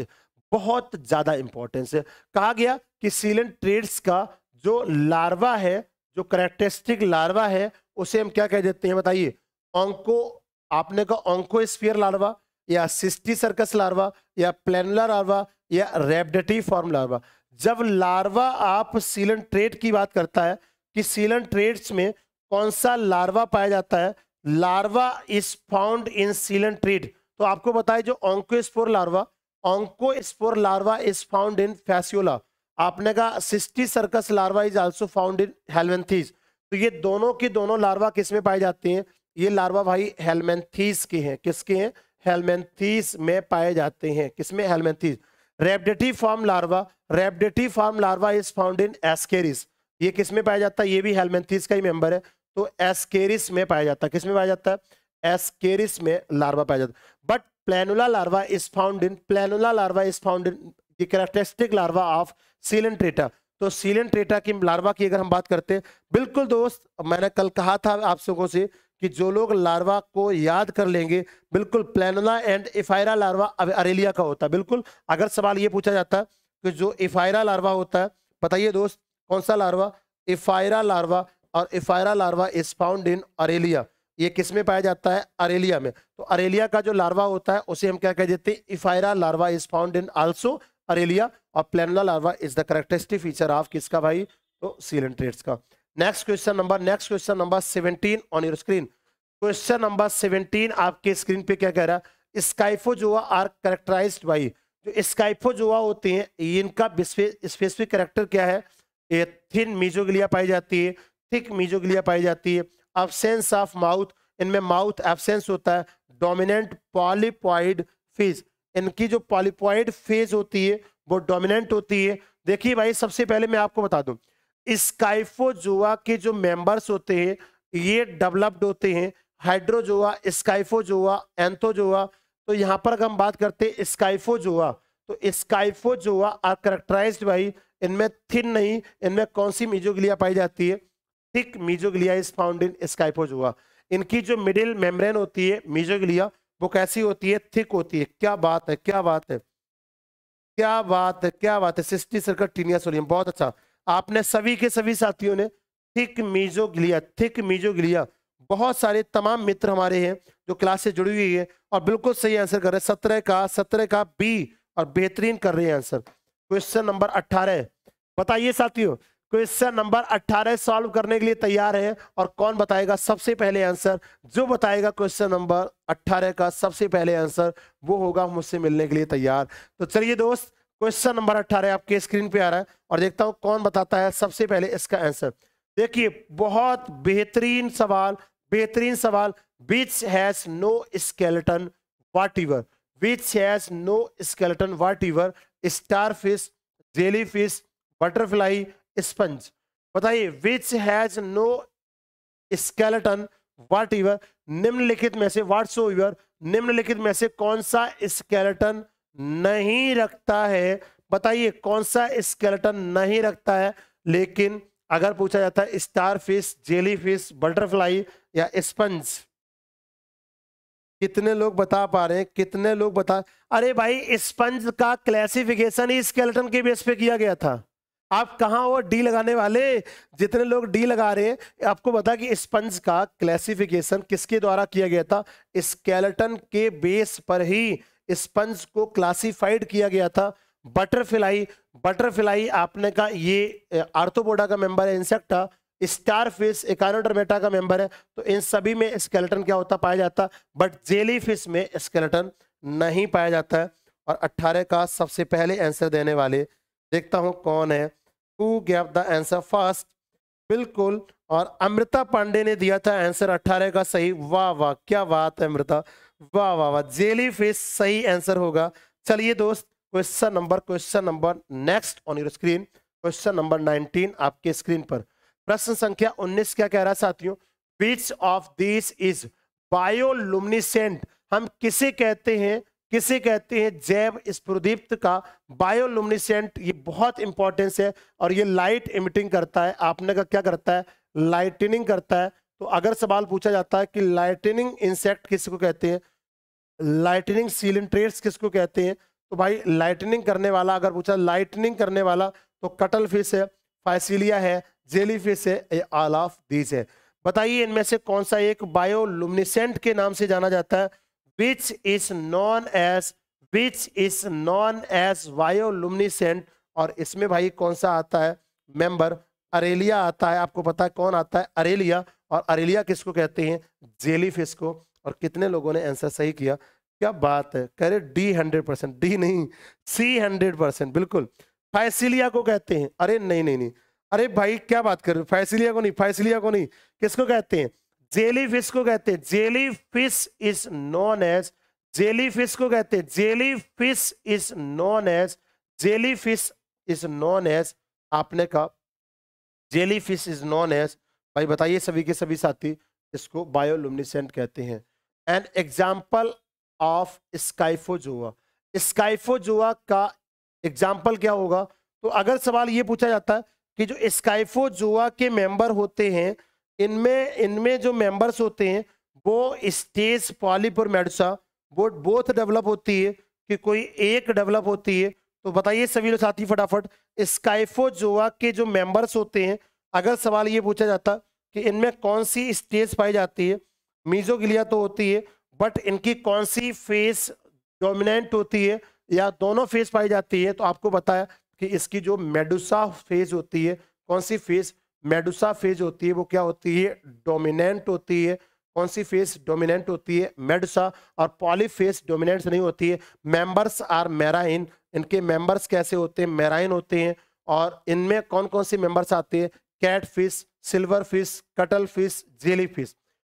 बहुत ज़्यादा इंपॉर्टेंस है। कहा गया कि सीलन ट्रेड्स का जो लार्वा है जो करेक्टरिस्टिक लार्वा है, उसे हम क्या कह देते हैं बताइए? ऑंको आपने कहा ऑंकोस्फियर लार्वा या सिस्टी सर्कस लार्वा या प्लेनुलर लार्वा या रेबडेटी फॉर्म लार्वा जब लार्वा आप सीलन ट्रेड की बात करता है, कि सीलन ट्रेड्स में कौन सा लार्वा पाया जाता है? लार्वा इज़ फाउंड इन सीलन ट्रेड तो आपको बताए जो oncosphere larva oncosphere larva is found in Fasciola आपने कहा cysticercus larva is also found in helminthes तो ये दोनों के दोनों लार्वा किसमें पाए जाते हैं? ये लार्वा भाई हेलमेंथीज के हैं। किसके हैं? हेलमेंथीज में पाए जाते हैं। किसमें helminthes. Rhabditiform larva. Rhabditiform larva is found in Ascaris. ये किसमें पाया जाता है? ये भी हेलमेंथीज का ही मेंबर है। तो एस्केरिस में पाया जाता है। किसमें पाया जाता है? एस्केरिस में लार्वा पाया जाता है। But planula larva is found in, planula larva is found in the characteristic larva of Coelenterata. तो सीलन ट्रेटा की लार्वा की अगर हम बात करते हैं, बिल्कुल दोस्त, मैंने कल कहा था आप सबको से कि जो लोग लार्वा को याद कर लेंगे, बिल्कुल planula and ephyra larva Aurelia का होता है, बिल्कुल। अगर सवाल ये पूछा जाता है कि जो इफायरा लार्वा होता है, बताइए दोस्त, कौन सा लार्वा? इफायरा लार्वा और ephyra larva is found in Aurelia. ये किसमें पाया जाता है? अरेलिया में। तो अरेलिया का जो लार्वा होता है, उसे हम क्या कह देते हैं? Ephyra larva is found in also Aurelia और planula larva is the characteristic feature of किसका भाई? तो सीलेंट्रेट्स का। Next question number next question number 17 on your screen question number 17 आपके स्क्रीन पे क्या कह रहा है? स्काइफोजोआ आर करेक्टराइज्ड बाई जो स्काइफोजोआ होते हैं, इनका स्पेसिफिक करेक्टर क्या है? ये थिन मीजोग्लिया पाई जाती है थिक मीजोग्लिया पाई जाती है एब्सेंस ऑफ़ माउथ इनमें माउथ एब्सेंस होता है डोमिनेंट पॉलीपॉइड फ़ेज़ इनकी जो पॉलीपॉइड फ़ेज़ होती है, वो डोमिनेंट होती है। देखिए भाई, सबसे पहले मैं आपको बता दूँ, स्काइफोजोआ के जो मेंबर्स होते हैं, ये डेवलप्ड होते हैं। हाइड्रोजोआ, स्काइफोजोआ, एंथोजोआ तो यहाँ पर हम बात करते हैं, स्काइफोजोआ तो स्काइफोजोआ आर करेक्टराइज भाई, इनमें थिन नहीं, इनमें कौन सी मीजोग्लिया पाई जाती है? Thick mesoglea is found in scyphozoa. इनकी जो मिडिल मेम्ब्रेन होती है मीजोग्लिया वो कैसी होती है? थिक होती है। क्या बात है, क्या बात है। क्या बात है, क्या बात है। सिस्टी सर्कट टीनिया सोलियम बहुत अच्छा। आपने सभी के सभी साथियों ने थिक मीजोग्लिया थिक मीजोग्लिया बहुत सारे तमाम मित्र हमारे हैं जो क्लास से जुड़ी हुई है और बिल्कुल सही आंसर कर रहे हैं। सत्रह का सत्रह का बी और बेहतरीन कर रहे हैं आंसर। क्वेश्चन नंबर अट्ठारह बताइए साथियों क्वेश्चन नंबर 18 सॉल्व करने के लिए तैयार है। और कौन बताएगा? सबसे पहले आंसर जो बताएगा क्वेश्चन नंबर 18 का सबसे पहले आंसर वो होगा मुझसे मिलने के लिए तैयार। तो चलिए दोस्त क्वेश्चन नंबर 18 आपके स्क्रीन पे आ रहा है और देखता हूँ कौन बताता है सबसे पहले इसका आंसर देखिए, बहुत बेहतरीन सवाल बेहतरीन सवाल। Which has no skeleton whatever which has no skeleton whatever star fish jelly fish butterfly sponge. बताइए which has no skeleton whatever निम्नलिखित में से वाट सो इवर निम्नलिखित में से कौन सा स्केलेटन नहीं रखता है? बताइए, कौन सा स्केलेटन नहीं रखता है? लेकिन अगर पूछा जाता है star fish jelly fish butterfly या स्पंज कितने लोग बता पा रहे हैं? कितने लोग बता, अरे भाई स्पंज का क्लासिफिकेशन ही स्केलेटन के बेस पे किया गया था। आप कहा हो डी लगाने वाले? जितने लोग डी लगा रहे हैं, आपको बता कि स्पंज का क्लासिफिकेशन किसके द्वारा किया गया था? स्केलेटन के बेस पर ही स्पंज को क्लासिफाइड किया गया था। बटरफ्लाई बटरफ्लाई आपने कहा, ये आर्थोपोडा का मेंबर है इंसेक्टा स्टार फ़िश एकानोडर्मेटा का मेंबर है। तो इन सभी में स्केलेटन क्या होता, पाया जाता। बट जेली फ़िश में स्केलेटन नहीं पाया जाता है। और 18 का सबसे पहले आंसर देने वाले, देखता हूँ कौन है। Who gave the answer first बिल्कुल। और अमृता पांडे ने दिया था आंसर अठारह का सही। वाह वाह, क्या बात है अमृता। वाह वाह वाह, जेली फ़िश सही आंसर होगा। चलिए दोस्त question number question number next on your screen question number 19 आपके स्क्रीन पर। प्रश्न संख्या 19 क्या कह रहा है साथियों? Which of this is bioluminescent हम किसे कहते हैं? किसे कहते हैं? जैव स्प्रदीप्त का बायोलुमिनेसेंट, ये बहुत इंपॉर्टेंस है और ये लाइट इमिटिंग करता है। आपने का क्या करता है? लाइटनिंग करता है। तो अगर सवाल पूछा जाता है कि लाइटनिंग इंसेक्ट किसको कहते हैं? लाइटनिंग सीलिंट्रेट्स किसको कहते हैं? तो भाई लाइटनिंग करने वाला, अगर पूछा लाइटनिंग करने वाला तो कटल फ़िश है फाइसिलिया है जेली फ़िश है ऑल ऑफ़ दीज है। बताइए, इनमें से कौन सा एक बायोलुमिनेसेंट के नाम से जाना जाता है? Which is known as, which is known as bioluminescent और इसमें भाई कौन सा आता है? मेंबर अरेलिया आता है। आपको पता है कौन आता है? अरेलिया और अरेलिया किसको कहते हैं? जेली फ़िश को। और कितने लोगों ने आंसर सही किया? क्या बात है। कह रहे डी हंड्रेड परसेंट डी नहीं। सी हंड्रेड परसेंट बिल्कुल। फाइसिलिया को कहते हैं। अरे नहीं नहीं नहीं। अरे भाई, क्या बात कर रहे फाइसिलिया को नहीं। फाइसिलिया को नहीं। किसको कहते हैं? जेली फ़िश को कहते हैं। Jelly fish is known as, jelly fish को कहते हैं। Jelly fish is known as, jelly fish is known as. आपने कहा, jelly fish is known as. भाई बताइए सभी के सभी साथी, इसको बायोलुमिनेसेंट कहते हैं। An example of scyphozoa scyphozoa का एग्ज़ाम्पल क्या होगा? तो अगर सवाल ये पूछा जाता है कि जो स्काइफोजोआ के मेंबर होते हैं इनमें इनमें जो मेंबर्स होते हैं, वो स्टेज पॉलीपुर मेडसा वो बोथ डेवलप होती है कि कोई एक डेवलप होती है। तो बताइए सभी लोग साथी फटाफट स्काइफोजोआ के जो मेंबर्स होते हैं, अगर सवाल ये पूछा जाता कि इनमें कौन सी स्टेज पाई जाती है मीजोगिलिया तो होती है बट इनकी कौन सी फेस डोमिनेंट होती है, या दोनों फ़ेज़ पाई जाती है तो आपको बताया कि इसकी जो मेडुसा फ़ेज़ होती है, कौन सी फ़ेज़ मेडुसा फ़ेज़ होती है, वो क्या होती है? डोमिनेंट होती है। कौन सी फेस डोमिनेंट होती है? मेडुसा। और पॉलीफेस डोमिनेंट नहीं होती है। Members are marine. इनके मेंबर्स कैसे होते हैं? मेराइन होते हैं। और इनमें कौन कौन से मेंबर्स आते हैं? Cat fish, silver fish, cuttle fish, jelly fish.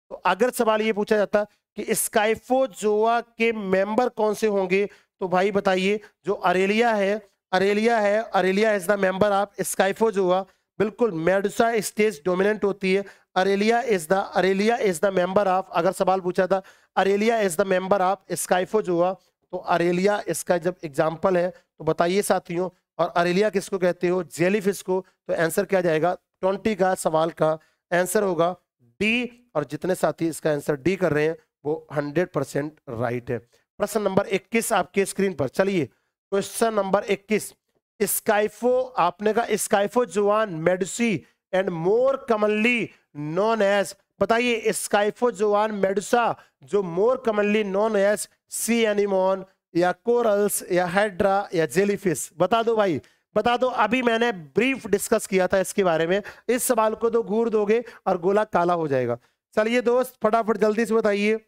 तो अगर सवाल ये पूछा जाता कि स्काइफोजोआ के मेंबर कौन से होंगे तो भाई बताइए, जो अरेलिया है अरेलिया है, Aurelia is the member of scyphozoa. बिल्कुल, मेडुसा स्टेज डोमिनेंट होती है। Aurelia is the Aurelia is the member of अगर सवाल पूछा था, Aurelia is the member of scyphozoa तो अरेलिया इसका जब एग्ज़ाम्पल है तो बताइए साथियों, और अरेलिया किसको कहते हो? जेलीफिश को तो आंसर क्या जाएगा? ट्वेंटी का सवाल का आंसर होगा डी और जितने साथी इसका आंसर डी कर रहे हैं, वो हंड्रेड परसेंट राइट है। प्रश्न नंबर 21 आपके स्क्रीन पर, चलिए। क्वेश्चन नंबर 21 स्काइफो, आपने कहा scyphozoan medusae and more commonly known as बताइए, स्काइफो जुआन मेडुसा, जो more commonly known as sea anemone या कोरल्स या हाइड्रा या जेलीफिश बता दो भाई, बता दो, अभी मैंने ब्रीफ डिस्कस किया था इसके बारे में। इस सवाल को तो घूर दोगे और गोला काला हो जाएगा। चलिए दोस्त, फटाफट जल्दी से बताइए।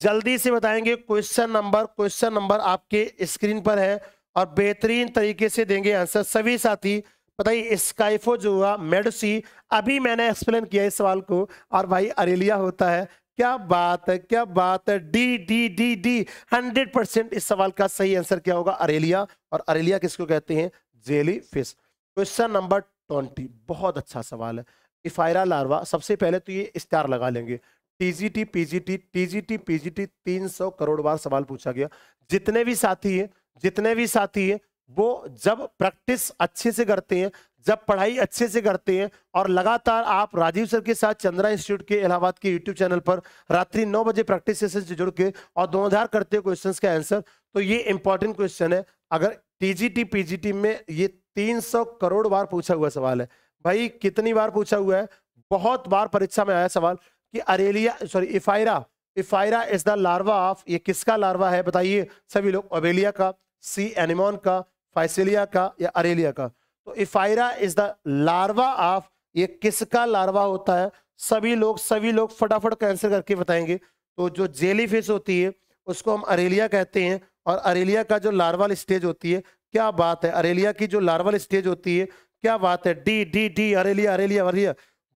जल्दी से बताएँगे क्वेश्चन नंबर क्वेश्चन नंबर आपके स्क्रीन पर है। और बेहतरीन तरीके से देंगे आंसर सभी साथी, बताइए स्काइफो जो हुआ मेडसी अभी मैंने एक्सप्लेन किया इस सवाल को, और भाई अरेलिया होता है। क्या बात है, क्या बात है। D D D D hundred percent इस सवाल का सही आंसर क्या होगा? अरेलिया और अरेलिया किसको कहते हैं? Jelly fish question number twenty बहुत अच्छा सवाल है। इफायरा लार्वा सबसे पहले तो ये स्टार लगा लेंगे। TGT PGT TGT PGT 300 crore बार सवाल पूछा गया। जितने भी साथी हैं जितने भी साथी हैं, वो जब प्रैक्टिस अच्छे से करते हैं, जब पढ़ाई अच्छे से करते हैं और लगातार आप राजीव सर के साथ चंद्रा इंस्टीट्यूट के इलाहाबाद के यूट्यूब चैनल पर रात्रि नौ बजे प्रैक्टिस सेशन से जुड़ के और दोधार करते हैं क्वेश्चंस का आंसर तो ये इंपॉर्टेंट क्वेश्चन है। अगर टीजीटी पीजीटी में ये 300 करोड़ बार पूछा हुआ सवाल है। भाई, कितनी बार पूछा हुआ है? बहुत बार परीक्षा में आया सवाल कि Aurelia sorry ephyra ephyra is the larva of ये किसका लार्वा है? बताइए सभी लोग, अबेलिया का। सी एनिमोन का, फाइसिलिया का या अरेलिया का। तो ephyra is the larva of ये किसका लार्वा होता है? सभी लोग सभी लोग फटाफट का आंसर करके बताएँगे। तो जो जेली फ़िश होती है, उसको हम अरेलिया कहते हैं और अरेलिया का जो लार्वल स्टेज होती है, क्या बात है? अरेलिया की जो लार्वल स्टेज होती है, क्या बात है? D D D, Aurelia Aurelia Aurelia.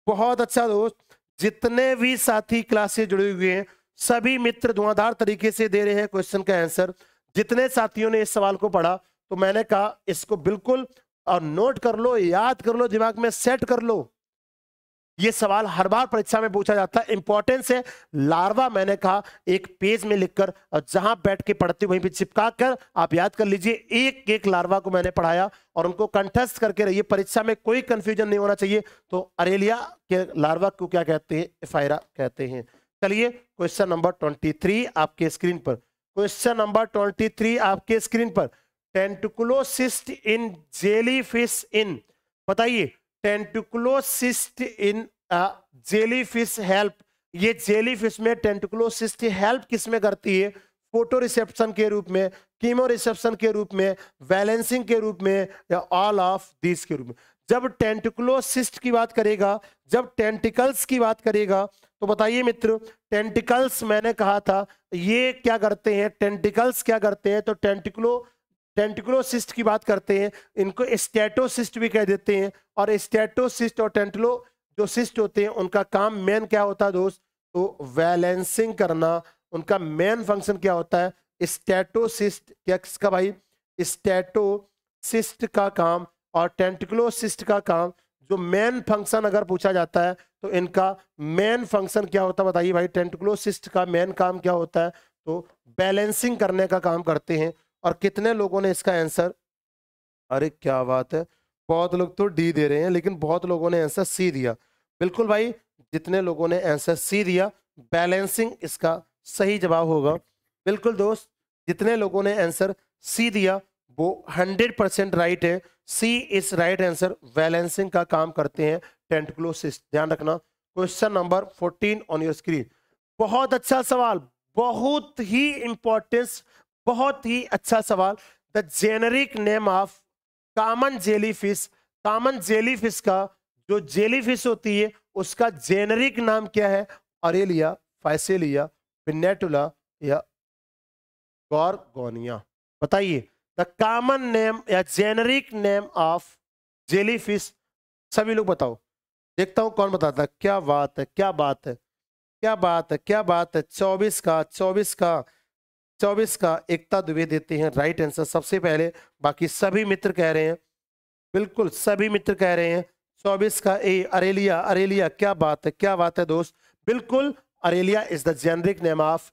बहुत अच्छा दोस्त, जितने भी साथी क्लास से जुड़े हुए हैं, सभी मित्र धुआंधार तरीके से दे रहे हैं क्वेश्चन का आंसर जितने साथियों ने इस सवाल को पढ़ा तो मैंने कहा, इसको बिल्कुल, और नोट कर लो, याद कर लो, दिमाग में सेट कर लो। ये सवाल हर बार परीक्षा में पूछा जाता है। इंपॉर्टेंस है लार्वा मैंने कहा, एक पेज में लिखकर, और जहाँ बैठ के पढ़ते वहीं पे चिपका कर, आप याद कर लीजिए, एक एक लार्वा को मैंने पढ़ाया, और उनको कंठस्थ करके रहिए। परीक्षा में कोई कंफ्यूजन नहीं होना चाहिए। तो अरेलिया के लार्वा को क्या कहते हैं? एफायरा कहते हैं। चलिए क्वेश्चन नंबर ट्वेंटी आपके स्क्रीन पर। क्वेश्चन नंबर ट्वेंटी आपके स्क्रीन पर. Tentaculocyst in jelly fish in बताइए टेंटिकुलोसिस्ट इन जेलीफिश हेल्प ये जेलीफिश में टेंटिकुलोसिस्ट हेल्प किसमें करती है? फ़ोटो रिसेप्शन के रूप में कीमो रिसेप्शन के रूप में बैलेंसिंग के रूप में, या ऑल ऑफ़ दिस के रूप में. जब टेंटिकुलोसिस्ट की बात करेगा, जब टेंटिकल्स की बात करेगा तो बताइए मित्र टेंटिकल्स मैंने कहा था, ये क्या करते हैं? टेंटिकल्स क्या करते हैं? तो टेंटिकुलो टेंटिकुलोसिस्ट की बात करते हैं, इनको स्टेटोसिस्ट भी कह देते हैं, और स्टेटोसिस्ट और टेंटलो जो सिस्ट होते हैं, उनका काम मेन क्या होता है दोस्त? तो वैलेंसिंग करना, उनका मेन फ़ंक्शन क्या होता है? स्टेटोसिस्ट क्या किसका भाई? स्टेटोसिस्ट का काम और टेंटिकुलोसिस्ट का काम, जो मेन फ़ंक्शन अगर पूछा जाता है तो इनका मेन फ़ंक्शन क्या होता है बताइए भाई? टेंटिकुलोसिस्ट का मेन काम क्या होता है? तो बैलेंसिंग करने का काम करते हैं। और कितने लोगों ने इसका आंसर अरे क्या बात है। बहुत लोग तो डी दे रहे हैं, लेकिन बहुत लोगों ने आंसर सी दिया। बिल्कुल भाई, जितने लोगों ने आंसर सी दिया बैलेंसिंग इसका सही जवाब होगा। बिल्कुल दोस्त, जितने लोगों ने आंसर सी दिया वो हंड्रेड परसेंट राइट है। C is right answer balancing का काम करते हैं। टेंटक्लोसिस्ट ध्यान रखना। Question number fourteen on your screen बहुत अच्छा सवाल। बहुत ही इंपॉर्टेंस बहुत ही अच्छा सवाल। The generic name of common jelly fish common jelly fish का जो जेली फ़िश होती है, उसका जेनरिक नाम क्या है? अरेलिया फाइसेलिया पिनेटुला या गॉर्गोनिया बताइए। द कॉमन नेम या generic name of jelly fish सभी लोग बताओ। देखता हूँ कौन बताता है। क्या बात है, क्या बात है, क्या बात है, क्या बात है। चौबीस का चौबीस का चौबीस का एकता दुबे देते हैं। राइट आंसर सबसे पहले, बाकी सभी मित्र कह रहे हैं। बिल्कुल, सभी मित्र कह रहे हैं, चौबीस का, ए, अरेलिया अरेलिया, क्या बात है, क्या बात है दोस्त। बिल्कुल, Aurelia is the generic name of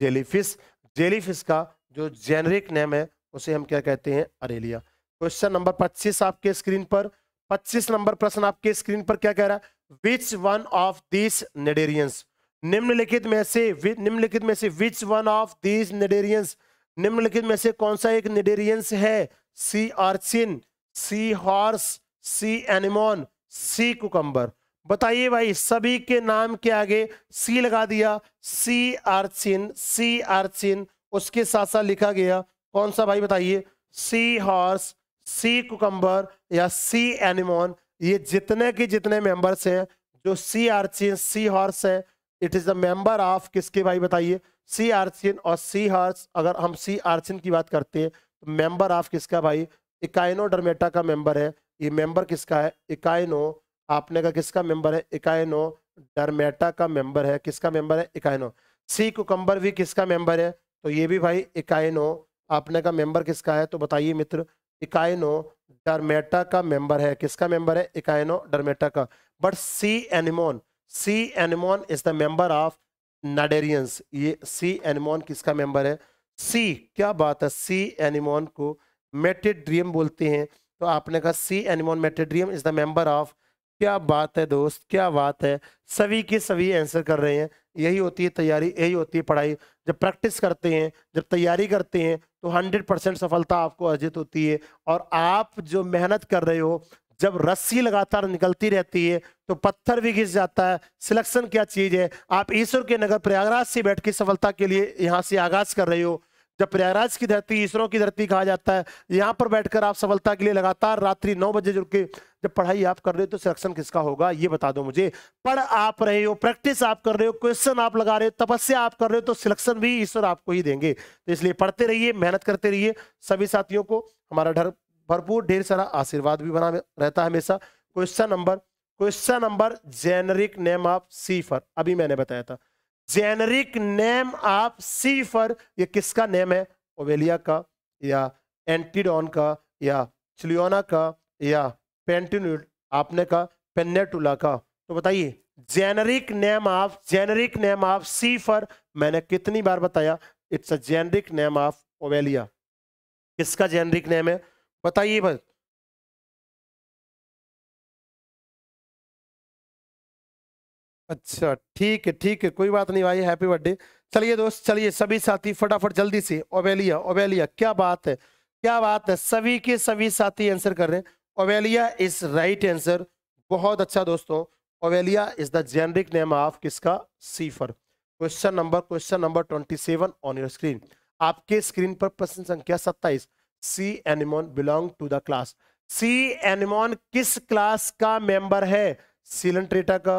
jellyfish jellyfish का जो जेनरिक नेम है उसे हम क्या कहते हैं? अरेलिया। क्वेश्चन नंबर 25 आपके स्क्रीन पर। 25 नंबर प्रश्न आपके स्क्रीन पर क्या कह रहा है? Which one of this cnidarians निम्नलिखित में से निम्नलिखित में से which one of these cnidarians निम्नलिखित में से कौन सा एक निडेरियंस है? Sea urchin sea horse sea anemone sea cucumber बताइए भाई, सभी के नाम के आगे सी लगा दिया। सी आर्चिन सी आर्चिन उसके साथ साथ लिखा गया। कौन सा भाई बताइए? सी हॉर्स सी कुकम्बर या सी एनिमोन ये जितने के जितने मेंबर्स हैं, जो सी आर्चिन सी हॉर्स है it is the member of किसके भाई बताइए? सी आर्चिन और सी हार्स अगर हम सी आर्चिन की बात करते हैं तो मेंबर ऑफ़ किसका भाई? इकाइनोडर्मेटा का मेंबर है। ये मेंबर किसका है? इकाइनो आपने का किसका मेंबर है? इकाइनो डरमेटा का मेंबर है। किसका मेंबर है? इकाइनो सी कुकम्बर भी किसका मेंबर है? तो ये भी भाई इकाइनो आपने का मेंबर किसका है? तो बताइए मित्र, इकाइनो डरमेटा का मेंबर है। किसका मेंबर है? इकाइनो डरमेटा का। But sea anemone sea anemone is the member of cnidarians ये सी एनिमोन किसका मेंबर है? सी क्या बात है? सी एनिमोन को मेटेड्रियम बोलते हैं। तो आपने कहा sea anemone Metridium is the member of क्या बात है दोस्त, क्या बात है। सभी के सभी आंसर कर रहे हैं। यही होती है तैयारी, यही होती है पढ़ाई। जब प्रैक्टिस करते हैं, जब तैयारी करते हैं तो 100 परसेंट सफलता आपको अर्जित होती है। और आप जो मेहनत कर रहे हो, जब रस्सी लगातार निकलती रहती है तो पत्थर भी घिस जाता है। सिलेक्शन क्या चीज़ है? आप ईश्वर के नगर प्रयागराज से बैठ के सफलता के लिए यहाँ से आगाज़ कर रहे हो। जब प्रयागराज की धरती ईश्वरों की धरती कहा जाता है, यहाँ पर बैठकर आप सफलता के लिए लगातार रात्रि नौ बजे जुड़ के जब पढ़ाई आप कर रहे हो तो सिलेक्शन किसका होगा, ये बता दो मुझे। पढ़ आप रहे हो प्रैक्टिस आप कर रहे हो क्वेश्चन आप लगा रहे हो, तपस्या आप कर रहे हो तो सिलेक्शन भी ईश्वर आपको ही देंगे। तो इसलिए पढ़ते रहिए, मेहनत करते रहिए, सभी साथियों को हमारा डर भरपूर, ढेर सारा आशीर्वाद भी बना रहता है हमेशा। Question number question number generic name of sea fur अभी मैंने बताया था। जेनरिक नेम ऑफ़ सीफर ये किसका नेम है? ओवेलिया का, या एंटीडोन का, या चिलियोना का, या पेंटिन्यूड आपने का पेनेटुला का। तो बताइए generic name of generic name of sea fur मैंने कितनी बार बताया? It's a generic name of Obelia किसका जेनरिक नेम है? बताइए बस। अच्छा ठीक है ठीक है, कोई बात नहीं भाई हैप्पी बर्थडे चलिए दोस्त, चलिए सभी साथी फटाफट जल्दी से, ओवेलिया ओवेलिया, क्या बात है, क्या बात है, सभी के सभी साथी आंसर कर रहे हैं। ओवेलिया इज़ राइट आंसर बहुत अच्छा दोस्तों। Obelia is the generic name of किसका? Sea fur question number question number twenty seven on your screen आपके स्क्रीन पर प्रश्न संख्या सत्ताईस। Sea anemone belong to the class sea anemone किस क्लास का मेंबर है? सिलेंट्रेटा का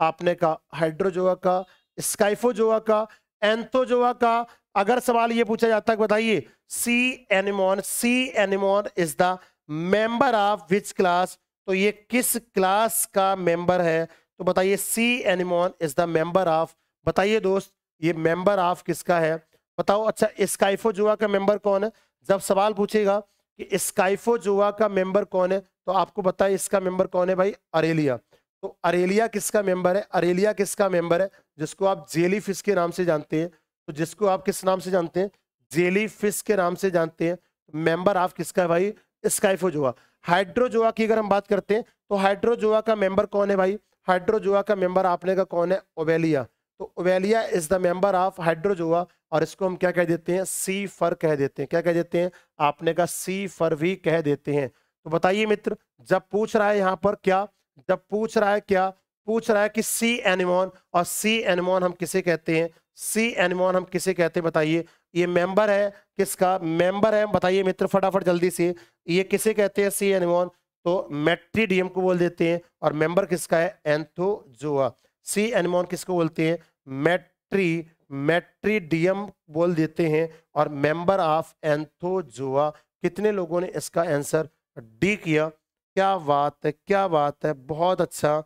आपने का हाइड्रोजोआ का, स्काइफोजोआ का, एंथोजोआ का। अगर सवाल ये पूछा जाता है बताइए sea anemone sea anemone is the member of which class तो ये किस क्लास का मेंबर है? तो बताइए sea anemone is the member of बताइए दोस्त, ये मेंबर ऑफ़ किसका है? बताओ अच्छा स्काइफोजोआ का मेंबर कौन है? जब सवाल पूछेगा कि स्काइफो जोआ का मेंबर कौन है तो आपको बताए इसका मेंबर कौन है भाई? अरेलिया। तो अरेलिया किसका मेंबर है? अरेलिया किसका मेंबर है? जिसको आप जेली फ़िश के नाम से जानते हैं। तो जिसको आप किस नाम से जानते हैं? जेली फ़िश के नाम से जानते हैं। मेंबर आप किसका है भाई? स्काइफोजोआ। हाइड्रोजोआ की अगर हम बात करते हैं तो हाइड्रोजोआ का मेंबर कौन है भाई? हाइड्रोजोआ का मेंबर आपने का कौन है? ओवेलिया। तो Obelia is the member of hydrozoa और इसको हम क्या कह देते हैं? सी फर कह देते हैं। क्या कह देते हैं? आपने का सी फर भी कह देते हैं। तो बताइए मित्र, जब पूछ रहा है यहाँ पर क्या जब पूछ रहा है क्या, पूछ रहा है कि सी एनिमोन और सी एनिमोन हम किसे कहते हैं? सी एनिमोन हम किसे कहते हैं? बताइए। ये मेंबर है, किसका? मेंबर है, बताइए मित्र, फटाफट जल्दी से। ये किसे कहते हैं सी एनिमोन तो मेट्रीडियम को बोल देते हैं, और मेंबर किसका है? एंथोजोआ। सी एनिमोन किसको बोलते हैं? मेट्री, मेट्रीडियम बोल देते हैं, और मेंबर ऑफ़ एंथोजोआ। कितने लोगों ने इसका आंसर डी किया? क्या बात है, क्या बात है। बहुत अच्छा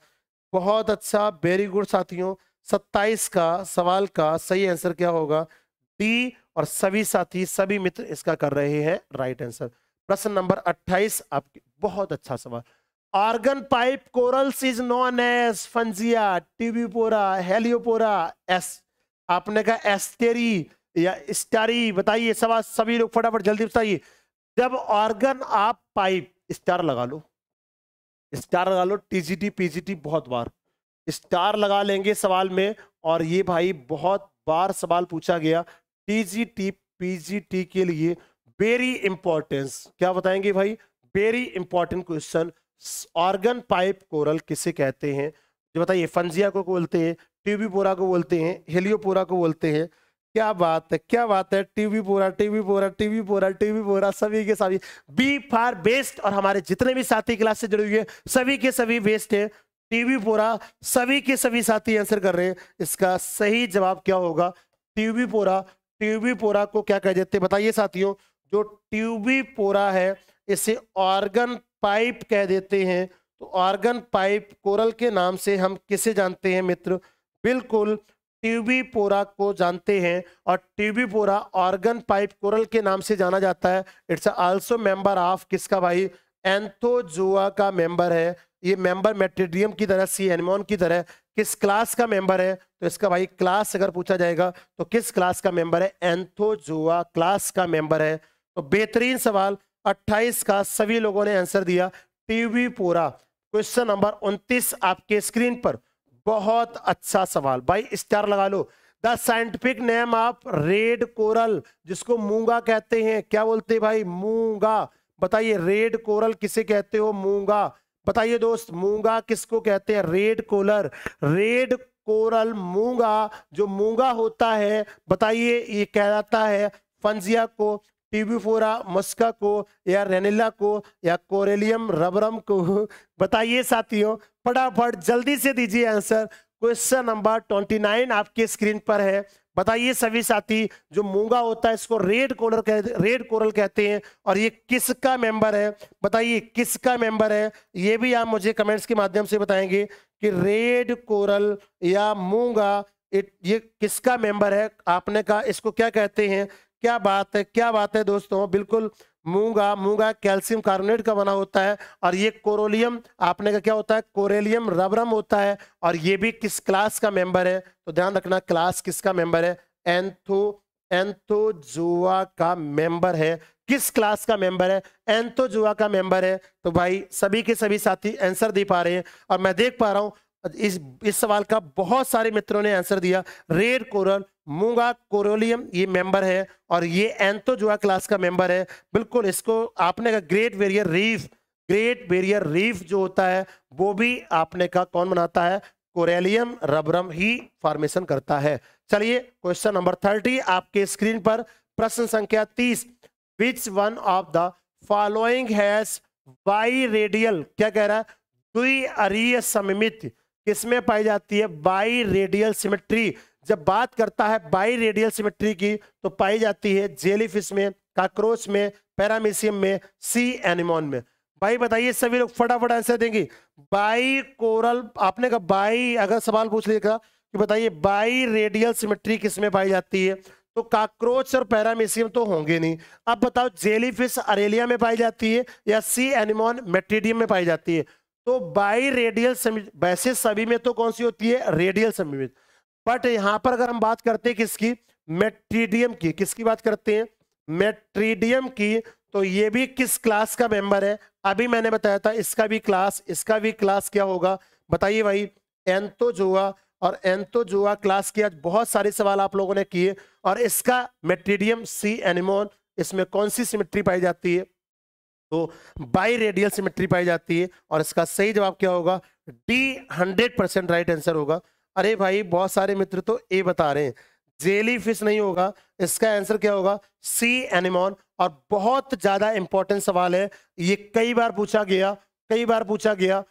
बहुत अच्छा। वेरी गुड साथियों, सत्ताईस का सवाल का सही आंसर क्या होगा? डी और सभी साथी, सभी मित्र इसका कर रहे हैं राइट आंसर प्रश्न नंबर अट्ठाईस आपके, बहुत अच्छा सवाल। Organ pipe corals is known as Fungia Tubipora Heliopora as आपने कहा एस्टेरी या स्टारी बताइए सवाल, सभी लोग फटाफट जल्दी बताइए। जब ऑर्गन आप पाइप स्टार लगा लो स्टार लगा लो, टीजीटी, पीजीटी बहुत बार। स्टार लगा लेंगे सवाल में, और ये भाई बहुत बार सवाल पूछा गया, टीजीटी, पीजीटी के लिए वेरी इंपॉर्टेंस क्या बताएँगे भाई? Very important question organ pipe coral किसे कहते हैं? जो बताइए फंजिया को बोलते हैं ट्यूबीपोरा को बोलते हैं हेलियोपोरा को बोलते हैं। क्या बात है, क्या बात है, टीवी पूरा टीवी पूरा टीवी पूरा टीवी पूरा, सभी के सभी बी फार बेस्ट और हमारे जितने भी साथी क्लास से जुड़े हुए सभी के सभी बेस्ट है। टीवी पूरा, सभी के सभी साथी आंसर कर रहे हैं। इसका सही जवाब क्या होगा? टीवी पोरा ट्यूबी पोरा को क्या कह देते बताइए साथियों, जो ट्यूबी पोरा है, इसे ऑर्गन पाइप कह देते हैं। तो ऑर्गन पाइप कोरल के नाम से हम किसे जानते हैं मित्र? बिल्कुल ट्यूबी पोरा को जानते हैं और Tubipora organ pipe coral के नाम से जाना जाता है। इट्स आल्सो मेंबर ऑफ़ किसका भाई? एंथोजोआ का मेंबर है। ये मेंबर मेट्रिडियम की तरह सी एनिमोन की तरह किस क्लास का मेंबर है? तो इसका भाई क्लास अगर पूछा जाएगा तो किस क्लास का मेंबर है? एंथोजोआ क्लास का मेंबर है। तो बेहतरीन सवाल 28 का सभी लोगों ने आंसर दिया। टीवी पूरा क्वेश्चन नंबर 29 आपके स्क्रीन पर। बहुत अच्छा सवाल। भाई स्टार लगा लो। The scientific name of red coral, जिसको मूँगा कहते हैं। क्या बोलते हैं भाई? मूँगा। बताइए, रेड कोरल किसे कहते हो? मूँगा। बताइए दोस्त, मूँगा किसको कहते हैं? रेड कोलर रेड कोरल मूँगा, जो मूँगा होता है, बताइए, ये कहलाता है फंजिया को, टीबीफोरा मस्का को, या रेनिला को, या कोरेलियम रबरम को। *laughs* बताइए साथियों फटाफट जल्दी से दीजिए answer. Question number twenty nine आपके स्क्रीन पर है। बताइए सभी साथी, जो मूँगा होता है, इसको रेड कोरल रेड कोरल कहते हैं, और ये किसका मेंबर है? बताइए, किसका मेंबर है? ये भी आप मुझे कमेंट्स के माध्यम से बताएँगे कि रेड कोरल या मूँगा, ये किसका मेंबर है? आपने कहा, इसको क्या कहते हैं? क्या बात है? क्या बात है दोस्तों? बिल्कुल मूँगा मूँगा कैल्शियम कार्बोनेट का बना होता है और ये कोरोलियम, आपने का क्या होता है? कोरेलियम रबरम होता है और ये भी किस क्लास का मेंबर है? तो ध्यान रखना क्लास किसका मेंबर है? एंथो, एंथोजुआ का मेंबर है। किस क्लास का मेंबर है? एंथोजुआ का मेंबर है। तो भाई सभी के सभी साथी आंसर दे पा रहे हैं और मैं देख पा रहा हूँ, इस इस सवाल का बहुत सारे मित्रों ने आंसर दिया। रेड कोरल मूँगा कोरोलियम ये मेंबर है, और ये एंथोजुआ क्लास का मेंबर है। बिल्कुल, इसको आपने का great barrier reef great barrier reef जो होता है, वो भी आपने का कौन बनाता है? कोरेलियम रबरम ही फॉर्मेशन करता है। चलिए क्वेश्चन नंबर थर्टी आपके स्क्रीन पर। प्रश्न संख्या तीस। Which one of the following has biradial क्या कह रहा है? दुई अरीय समित किसमें पाई जाती है? बाई रेडियल सिमेट्री जब बात करता है बाई रेडियल सिमेट्री की तो पाई जाती है जेलीफिश में, काक्रोच में, पैरामीसियम में, सी एनिमोन में। भाई बताइए, सभी लोग फटाफट आंसर देंगे। बाई कोरल, आपने कहा बाई, अगर सवाल पूछ लिया कि बताइए बाई रेडियल सिमेट्री किसमें पाई जाती है तो काक्रोच और पैरामीसियम तो होंगे नहीं। अब बताओ, जेलीफिश अरेलिया में पाई जाती है या सी एनिमोन मेट्रीडियम में पाई जाती है? तो बाई रेडियल वैसे सभी में तो कौन सी होती है? रेडियल समित बट यहाँ पर अगर हम बात करते हैं किसकी? मेट्रीडियम की। किसकी बात करते हैं? मेट्रीडियम की। तो ये भी किस क्लास का मेंबर है? अभी मैंने बताया था, इसका भी क्लास इसका भी क्लास क्या होगा? बताइए भाई। एंतोजोआ और एंतोजोआ क्लास की आज बहुत सारे सवाल आप लोगों ने किए। और इसका मेट्रीडियम सी एनिमोन इसमें कौन सी सिमेट्री पाई जाती है? तो बाई रेडियल सिमेट्री पाई जाती है। और इसका सही जवाब क्या होगा? D hundred percent right answer होगा। अरे भाई, बहुत सारे मित्र तो ए बता रहे हैं। जेली फ़िश नहीं होगा, इसका आंसर क्या होगा? Sea anemone. और बहुत ज़्यादा इंपॉर्टेंट सवाल है, ये कई बार पूछा गया, कई बार पूछा गया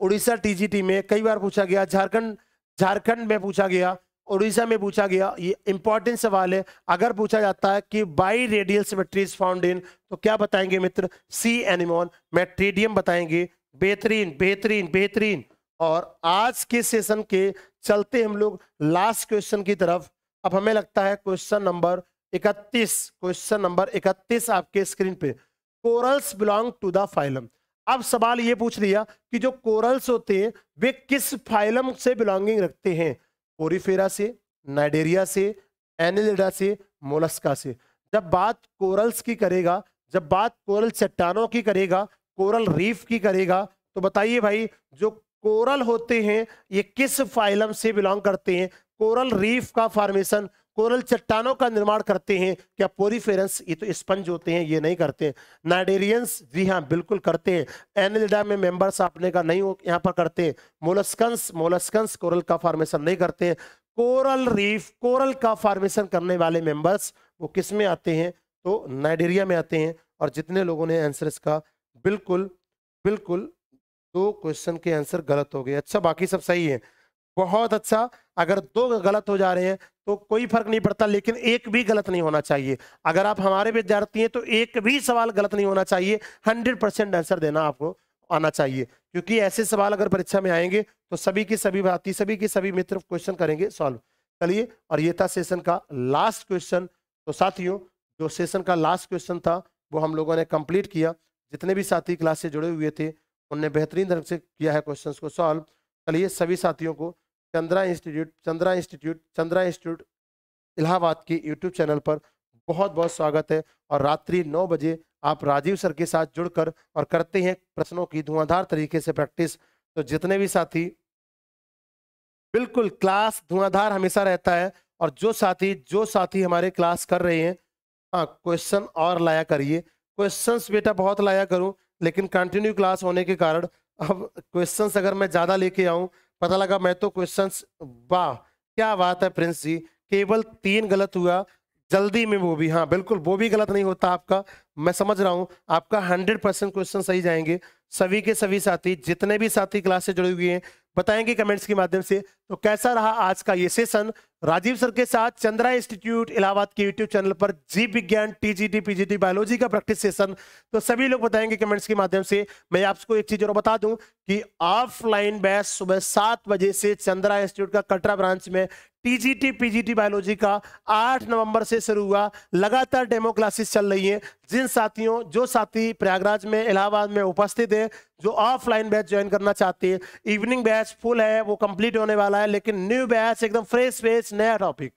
उड़ीसा टीजीटी में, कई बार पूछा गया, झारखंड झारखंड में पूछा गया, उड़ीसा में पूछा गया, ये इंपॉर्टेंट सवाल है। अगर पूछा जाता है कि biradial symmetries found in तो क्या बताएँगे मित्र? सी एनिमोन। मेट्रीडियम बताएँगे। बेहतरीन बेहतरीन बेहतरीन। और आज के सेशन के चलते हम लोग लास्ट क्वेश्चन की तरफ़, अब हमें लगता है क्वेश्चन नंबर 31 क्वेश्चन नंबर 31 आपके स्क्रीन पे। Corals belong to the phylum अब सवाल ये पूछ लिया कि जो कोरल्स होते हैं, वे किस फाइलम से बिलोंगिंग रखते हैं? पोरीफेरा से नाइडेरिया से एनिलिडा से मोलस्का से। जब बात कोरल्स की करेगा, जब बात कोरल चट्टानों की करेगा कोरल रीफ की करेगा तो बताइए भाई, जो कोरल होते हैं, ये किस फाइलम से बिलोंग करते हैं? कोरल रीफ का फॉर्मेशन, कोरल चट्टानों का निर्माण करते हैं, क्या पोरीफेरेंस, ये तो स्पंज होते हैं, ये नहीं करते नाइडेरियंस, जी हाँ बिल्कुल करते हैं। एनिलिडा में मेंबर्स आपने का नहीं हो, यहाँ पर करते हैं। मोलस्कंस मोलस्कंस कोरल का फॉर्मेशन नहीं करते हैं। कोरल रीफ, कोरल का फॉर्मेशन करने वाले मेंबर्स, वो किसमें आते हैं? तो नाइडेरिया में आते हैं, और जितने लोगों ने आंसर इसका, बिल्कुल बिल्कुल दो क्वेश्चन के आंसर गलत हो गए। अच्छा बाकी सब सही है। बहुत अच्छा। अगर दो गलत हो जा रहे हैं तो कोई फ़र्क नहीं पड़ता, लेकिन एक भी गलत नहीं होना चाहिए। अगर आप हमारे विद्यार्थी हैं तो एक भी सवाल गलत नहीं होना चाहिए। हंड्रेड परसेंट आंसर देना आपको आना चाहिए। क्योंकि ऐसे सवाल अगर परीक्षा में आएँगे तो सभी की सभी बाती सभी की सभी मित्र क्वेश्चन करेंगे सॉल्व। चलिए, और ये था सेशन का लास्ट क्वेश्चन। तो साथियों, जो सेशन का लास्ट क्वेश्चन था, वो हम लोगों ने कंप्लीट किया। जितने भी साथी क्लास से जुड़े हुए थे उनने बेहतरीन ढंग से किया है क्वेश्चंस को सॉल्व चलिए सभी साथियों को Chandra institute Chandra institute Chandra institute Allahabad के यूट्यूब चैनल पर बहुत बहुत स्वागत है और रात्रि नौ बजे आप राजीव सर के साथ जुड़कर और करते हैं प्रश्नों की धुआंधार तरीके से प्रैक्टिस तो जितने भी साथी, बिल्कुल क्लास धुआंधार हमेशा रहता है और जो साथी जो साथी हमारे क्लास कर रहे हैं हाँ क्वेश्चन और लाया करिए। क्वेश्चंस बेटा बहुत लाया करूँ। लेकिन कंटिन्यू क्लास होने के कारण अब क्वेश्चंस अगर मैं ज़्यादा लेके आऊँ, पता लगा मैं तो क्वेश्चंस वाह, क्या बात है प्रिंस जी, केवल तीन गलत हुआ, जल्दी में वो भी हाँ बिल्कुल, वो भी गलत नहीं होता आपका, मैं समझ रहा हूँ, आपका हंड्रेड परसेंट क्वेश्चन सही जाएँगे, सभी के सभी साथी, जितने भी साथी क्लास से जुड़े हुए हैं, बताएँगे कमेंट्स के माध्यम से तो कैसा रहा आज का ये सेशन राजीव सर के साथ चंद्रा इंस्टीट्यूट इलाहाबाद के यूट्यूब चैनल पर जीव विज्ञान, टीजीटी, पीजीटी, बायोलॉजी का प्रैक्टिस सेशन। तो सभी लोग बताएँगे कमेंट्स के माध्यम से, मैं आपको एक चीज़ और बता दूँ कि ऑफलाइन बैच सुबह सात बजे से चंद्रा इंस्टीट्यूट का कटरा ब्रांच में टीजीटी, पीजीटी, बायोलॉजी का 8 नवंबर से शुरू हुआ। लगातार डेमो क्लासेस चल रही हैं। जिन साथियों, जो साथी प्रयागराज में, इलाहाबाद में उपस्थित है, जो ऑफलाइन बैच ज्वाइन करना चाहते हैं, इवनिंग बैच फुल है, वो कंप्लीट होने वाला है, लेकिन न्यू बैच एकदम फ्रेश बैच नया टॉपिक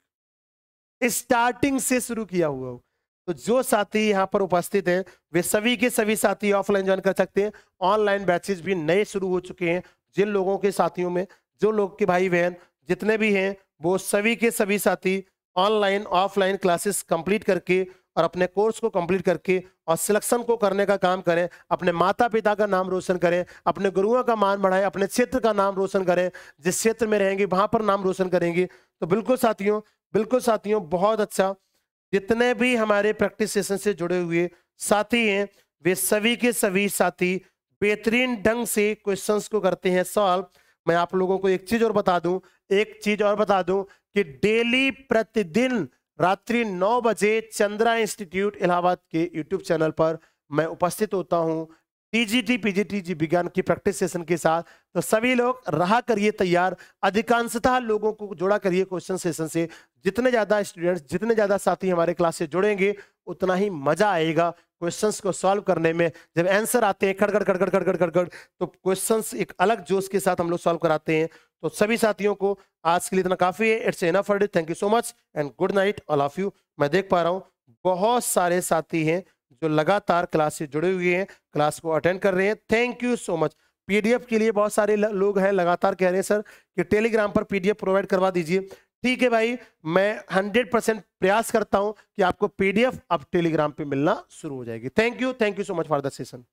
स्टार्टिंग से शुरू किया हुआ हो। तो जो साथी यहाँ पर उपस्थित हैं, वे सभी के सभी साथी ऑफलाइन ज्वाइन कर सकते हैं। ऑनलाइन बैचेज भी नए शुरू हो चुके हैं जिन लोगों के साथियों में, जो लोग के भाई बहन जितने भी हैं, वो सभी के सभी साथी ऑनलाइन ऑफलाइन क्लासेस कंप्लीट करके और अपने कोर्स को कंप्लीट करके और सिलेक्शन को करने का काम करें, अपने माता पिता का नाम रोशन करें, अपने गुरुओं का मान बढ़ाएँ, अपने क्षेत्र का नाम रोशन करें, जिस क्षेत्र में रहेंगे वहाँ पर नाम रोशन करेंगे। तो बिल्कुल साथियों बिल्कुल साथियों, बहुत अच्छा। जितने भी हमारे प्रैक्टिस सेशन से जुड़े हुए साथी हैं, वे सभी के सभी साथी बेहतरीन ढंग से क्वेश्चंस को करते हैं। सॉल्व मैं आप लोगों को एक चीज़ और बता दूँ, एक चीज़ और बता दूँ कि डेली प्रतिदिन रात्रि नौ बजे चंद्रा इंस्टीट्यूट इलाहाबाद के यूट्यूब चैनल पर मैं उपस्थित होता हूँ। टीजीटी, पीजीटी, जी विज्ञान की प्रैक्टिस सेशन के साथ। तो सभी लोग रहा करिए तैयार। अधिकांशतः लोगों को जोड़ा करिए क्वेश्चन सेशन से। जितने ज़्यादा स्टूडेंट्स, जितने ज़्यादा साथी हमारे क्लास से जुड़ेंगे, उतना ही मज़ा आएगा क्वेश्चंस को सॉल्व करने में। जब आंसर आते हैं खड़गड़ खड़गड़ खड़गड़ खड़गड़ तो क्वेश्चंस एक अलग जोश के साथ हम लोग सॉल्व कराते हैं। तो सभी साथियों को आज के लिए इतना काफ़ी है। It's enough for thank you so much and good night all of you मैं देख पा रहा हूँ बहुत सारे साथी हैं जो लगातार क्लास से जुड़े हुए हैं क्लास को अटेंड कर रहे हैं। Thank you so much PDF के लिए बहुत सारे लोग हैं, लगातार कह रहे हैं, सर, कि टेलीग्राम पर पीडीएफ प्रोवाइड करवा दीजिए। ठीक है भाई, मैं 100 परसेंट प्रयास करता हूँ कि आपको पीडीएफ अब टेलीग्राम पे मिलना शुरू हो जाएगी। Thank you thank you so much for the session